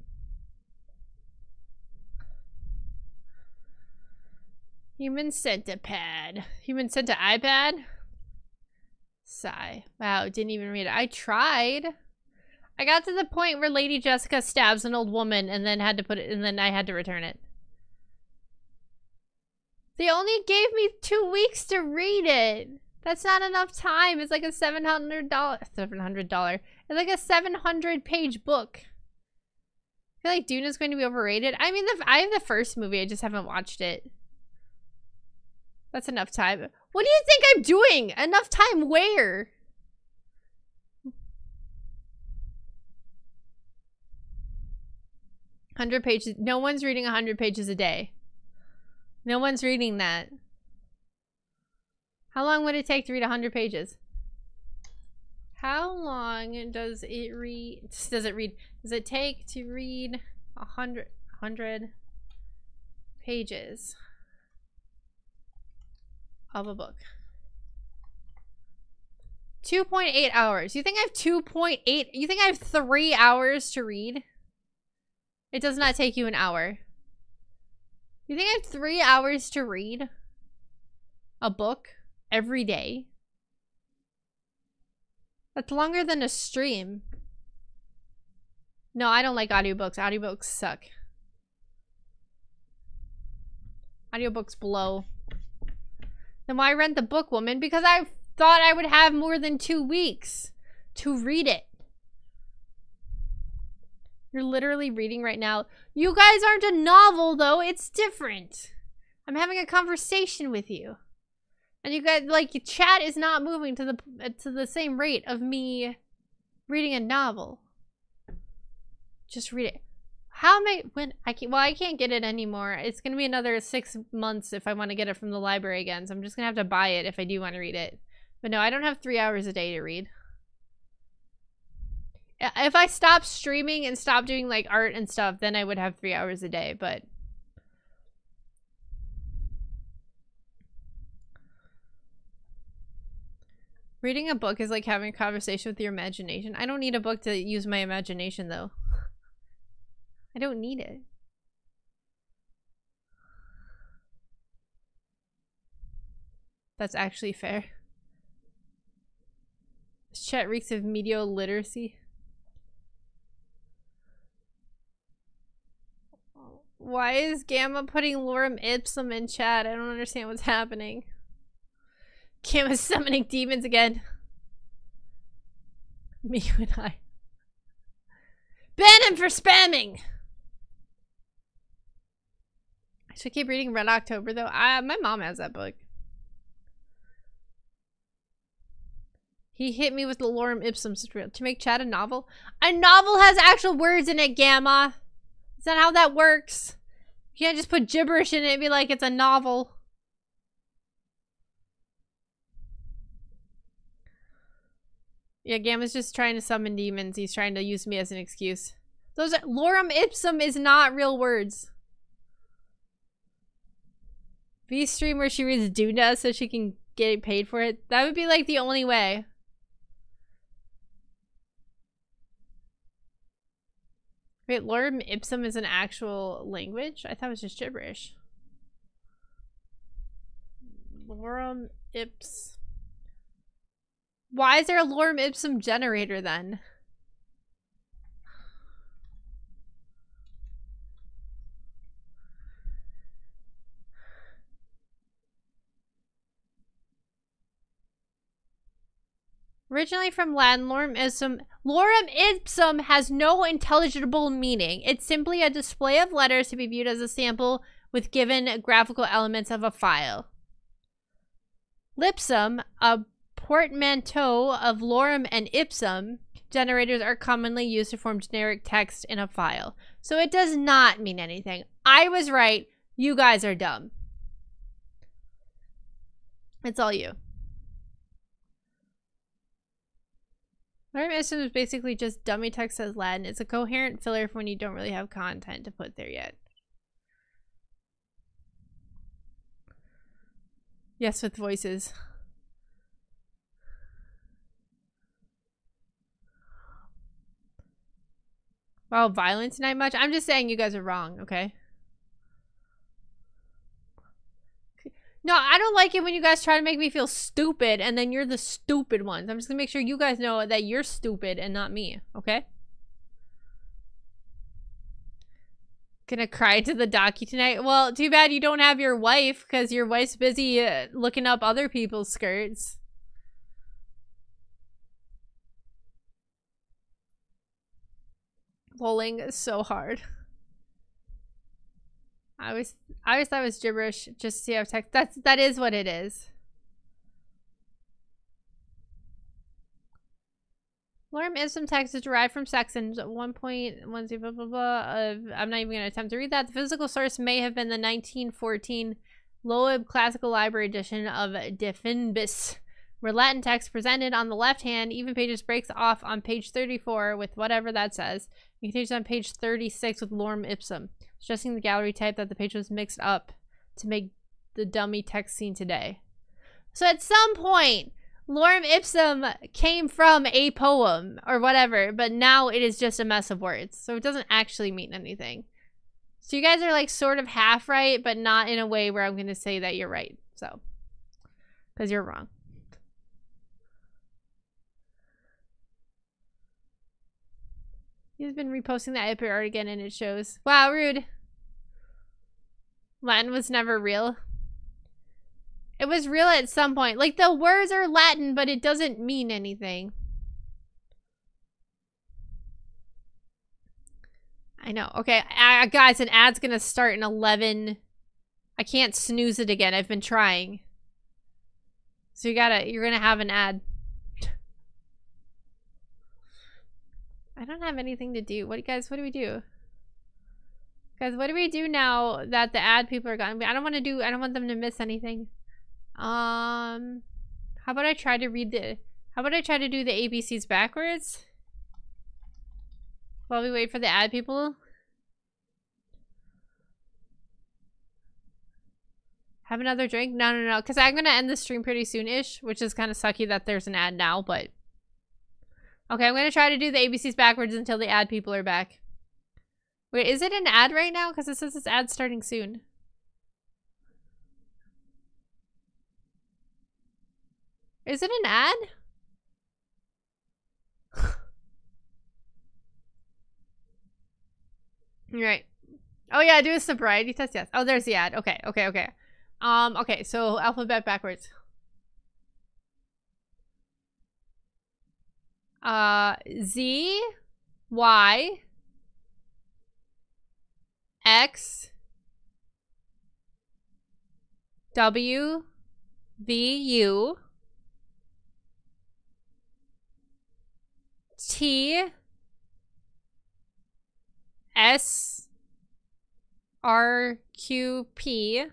Human centipede. Human centipede iPad? Sigh. Wow, didn't even read it. I tried. I got to the point where Lady Jessica stabs an old woman and then had to put it and then I had to return it. They only gave me two weeks to read it. That's not enough time. It's like a seven hundred dollar seven hundred dollar. It's like a seven hundred page book. I feel like Dune is going to be overrated. I mean, the, I have the first movie. I just haven't watched it. That's enough time. What do you think I'm doing? Enough time where? Hundred pages. No one's reading hundred pages a day. No one's reading that. How long would it take to read hundred pages? How long does it read? Does it read? Does it take to read a hundred hundred pages? of a book. 2.8 hours. You think I have 2.8? You think I have three hours to read? It does not take you an hour. You think I have three hours to read a book every day? That's longer than a stream. No, I don't like audiobooks. Audiobooks suck. Audiobooks blow. Then why rent the book, woman? Because I thought I would have more than two weeks to read it. You're literally reading right now. You guys aren't a novel, though. It's different. I'm having a conversation with you. And you guys, like, chat is not moving to the uh, to the same rate of me reading a novel. Just read it. How am I, when, I can't, well, I can't get it anymore. It's to be another six months if I want to get it from the library again. So I'm just to have to buy it if I do want to read it. But no, I don't have three hours a day to read. If I stop streaming and stop doing like art and stuff, then I would have three hours a day, but Reading a book is like having a conversation with your imagination. I don't need a book to use my imagination though. I don't need it. That's actually fair. This chat reeks of media literacy. Why is Gamma putting Lorem Ipsum in chat? I don't understand what's happening. Gamma's summoning demons again. [LAUGHS] Me and I. Ban him for spamming! I should keep reading Red October though. I, my mom has that book. He hit me with the lorem ipsum to make chat a novel. A novel has actual words in it, Gamma. Is that how that works? You can't just put gibberish in it and be like it's a novel. Yeah, Gamma's just trying to summon demons. He's trying to use me as an excuse. Those are, lorem ipsum is not real words. V stream where she reads Duna so she can get paid for it. That would be like the only way. Wait, lorem ipsum is an actual language? I thought it was just gibberish. Lorem ips. Why is there a lorem ipsum generator then? Originally from Latin, lorem ipsum, lorem ipsum has no intelligible meaning. It's simply a display of letters to be viewed as a sample with given graphical elements of a file. Lipsum, a portmanteau of lorem and ipsum, generators are commonly used to form generic text in a file. So it does not mean anything. I was right. You guys are dumb. It's all you. Lorem is basically just dummy text as Latin. It's a coherent filler for when you don't really have content to put there yet. Yes, with voices. Well, violence tonight much? I'm just saying you guys are wrong, okay? No, I don't like it when you guys try to make me feel stupid and then you're the stupid ones. I'm just gonna make sure you guys know that you're stupid and not me, okay? Gonna cry to the docu tonight. Well, too bad you don't have your wife because your wife's busy uh, looking up other people's skirts. Lolling so hard. I always I always thought it was gibberish just to see how text that's that is what it is. Lorem ipsum text is derived from Saxon 1.10 blah blah blah. Uh, I'm not even gonna attempt to read that. The physical source may have been the 1914 Loeb Classical Library edition of De Finibus, where Latin text presented on the left hand, even pages breaks off on page 34 with whatever that says. It continues on page 36 with Lorem ipsum stressing the galley type that the page was mixed up to make the dummy text seen today. So at some point, lorem ipsum came from a poem or whatever, but now it is just a mess of words. So it doesn't actually mean anything. So you guys are like sort of half right, but not in a way where I'm going to say that you're right. So, because you're wrong. He's been reposting that epic art again and it shows. Wow, rude. Latin was never real. It was real at some point. Like the words are Latin, but it doesn't mean anything. I know. Okay, uh, guys, an ad's gonna start in 11. I can't snooze it again. I've been trying. So you gotta, you're gonna have an ad. I don't have anything to do. What guys, what do we do? Guys, what do we do now that the ad people are gone? I don't want to do, I don't want them to miss anything. Um, how about I try to read the, how about I try to do the ABCs backwards? While we wait for the ad people. Have another drink? No, no, no. Because I'm going to end the stream pretty soon-ish, which is kind of sucky that there's an ad now, but... Okay, I'm going to try to do the ABCs backwards until the ad people are back. Wait, is it an ad right now? Because it says it's ad starting soon. Is it an ad? [LAUGHS] Right. Oh yeah, do a sobriety test. Yes. Oh, there's the ad. Okay. Okay. Okay. Um. Okay. So alphabet backwards. Uh. Z. Y. X. W. V. U. T. S R Q P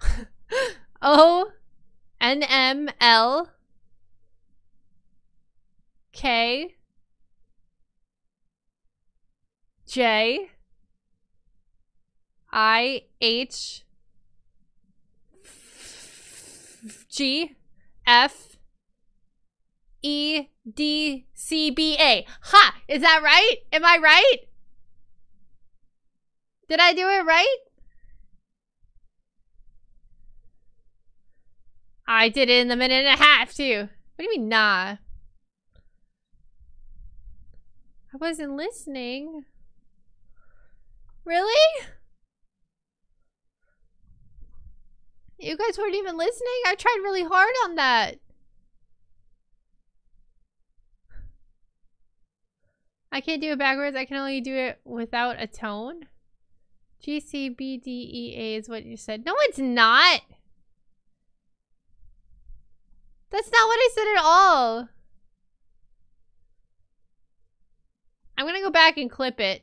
[LAUGHS] O N M L K J I H G F E D C B A. Ha! Is that right? Am I right? Did I do it right? I did it in the minute and a half too. What do you mean, nah? I wasn't listening. Really? You guys weren't even listening? I tried really hard on that. I can't do it backwards. I can only do it without a tone. G, C, B, D, E, A is what you said. No, it's not. That's not what I said at all. I'm to go back and clip it.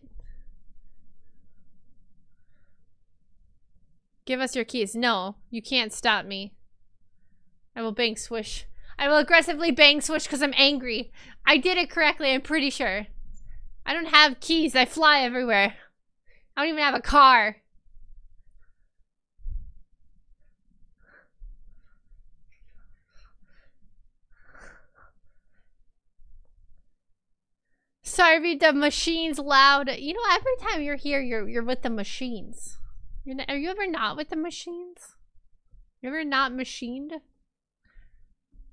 Give us your keys. No, you can't stop me. I will bang swish. I will aggressively bang swish because I'm angry. I did it correctly, I'm pretty sure. I don't have keys. I fly everywhere. I don't even have a car. Sorry, the machine's loud. You know, every time you're here, you're you're with the machines. You're not, are you ever not with the machines? You ever not machined?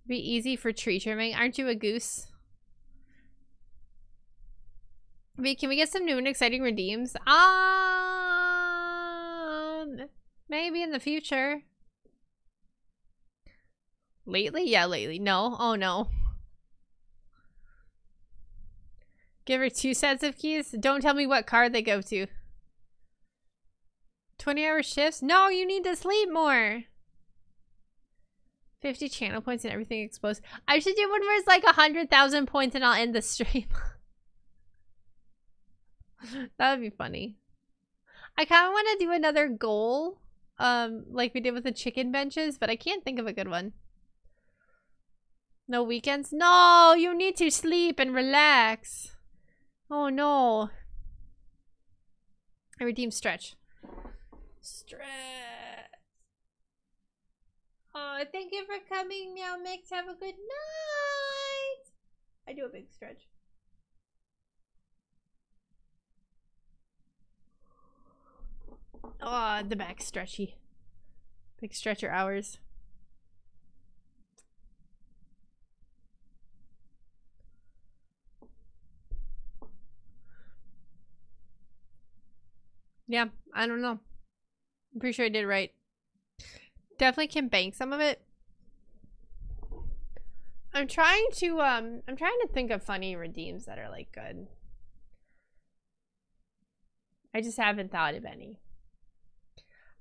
Be easy for tree trimming. Aren't you a goose? Wait, can we get some new and exciting redeems? Um, maybe in the future. Lately? Yeah, lately. No. Oh, no. Give her two sets of keys? Don't tell me what car they go to. 20 hour shifts? No, you need to sleep more. 50 channel points and everything exposed. I should do one where it's like 100,000 points and I'll end the stream. [LAUGHS] that would be funny. I kind of want to do another goal, um, like we did with the chicken benches, but I can't think of a good one. No weekends? No, you need to sleep and relax. Oh no. I redeemed stretch. Stretch. Oh, thank you for coming, Meow Mix. Have a good night. I do a big stretch. Oh, the back stretchy. Big stretcher hours. Yeah, I don't know. I'm pretty sure I did right. Definitely can bank some of it. I'm trying to um I'm trying to think of funny redeems that are like good. I just haven't thought of any.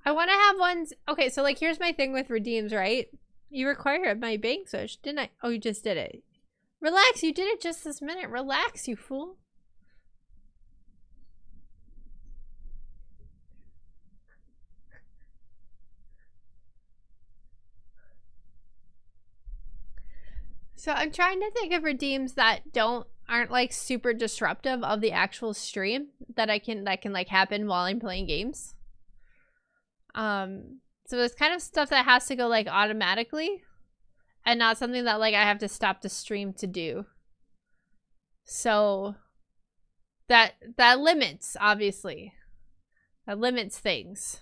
I want to have ones. Okay, so like here's my thing with redeems, right? You require my bank switch, didn't I? Oh, you just did it. Relax, you did it just this minute. Relax, you fool. So I'm trying to think of redeems that don't aren't like super disruptive of the actual stream that I can that can like happen while I'm playing games. Um so it's kind of stuff that has to go like automatically and not something that like I have to stop the stream to do. So that that limits obviously. That limits things.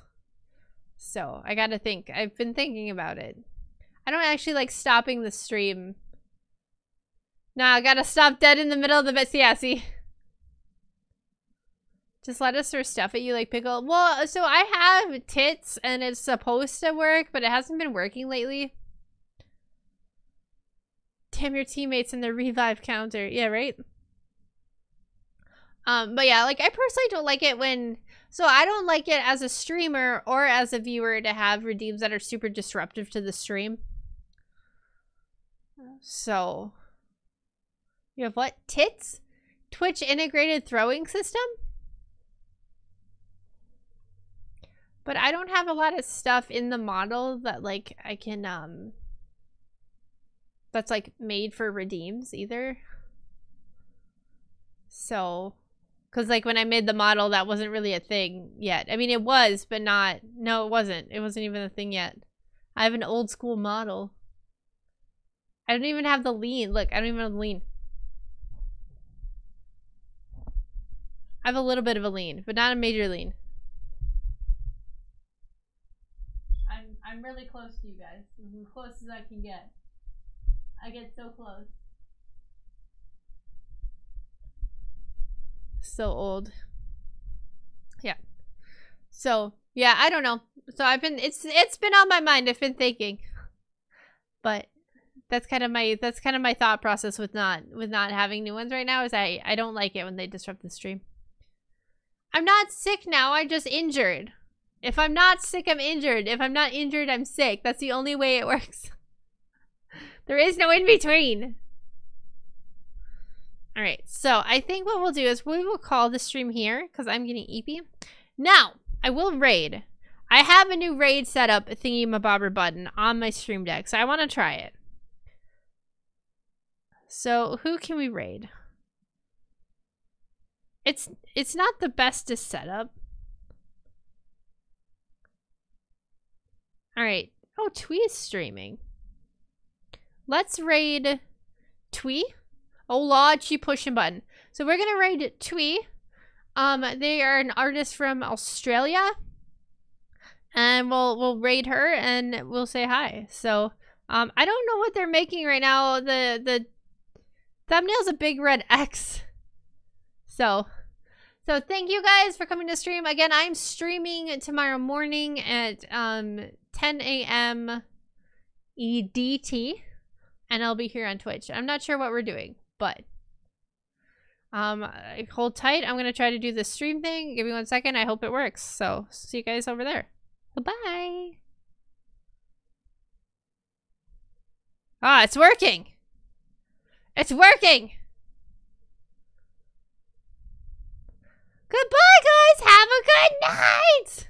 So I got to think. I've been thinking about it. I don't actually like stopping the stream Nah, I gotta stop dead in the middle of the bed. Yeah, see. Just let us throw stuff at you like pickle. Well, so I have tits and it's supposed to work, but it hasn't been working lately. Damn your teammates and their revive counter. Yeah, right? Um, but yeah, like I personally don't like it when so I don't like it as a streamer or as a viewer to have redeems that are super disruptive to the stream. So you have what? Tits? Twitch integrated throwing system? But I don't have a lot of stuff in the model that like I can um that's like made for redeems either. So cuz like when I made the model that wasn't really a thing yet. I mean it was, but not no it wasn't. It wasn't even a thing yet. I have an old school model. I don't even have the lean. Look, I don't even have the lean. I have a little bit of a lean, but not a major lean. I'm I'm really close to you guys. As close as I can get. I get so close. So old. Yeah. So yeah, I don't know. So I've been it's it's been on my mind. I've been thinking. But that's kind of my that's kind of my thought process with not with not having new ones right now is I I don't like it when they disrupt the stream. I'm not sick now. I'm just injured. If I'm not sick, I'm injured. If I'm not injured, I'm sick. That's the only way it [LAUGHS] works. there is no in between. All right, so I think what we'll do is we will call the stream here because I'm getting eepy. Now, I will raid. I have a new raid setup thingy mabobber button on my stream deck, so I want to try it. So who can we raid? It's it's not the bestest setup. Alright. Oh, Twee is streaming. Let's raid Twee. Oh lord, she pushing button. So we're gonna raid Twee. Um, they are an artist from Australia. And we'll we'll raid her and we'll say hi. So um I don't know what they're making right now. The the thumbnail's a big red X. So so thank you guys for coming to stream. Again, I'm streaming tomorrow morning at um 10 a.m. EDT. And I'll be here on Twitch. I'm not sure what we're doing, but um hold tight. I'm gonna try to do the stream thing. Give me one second. I hope it works. So see you guys over there. Goodbye. Ah, it's working. It's working. Goodbye, guys. Have a good night.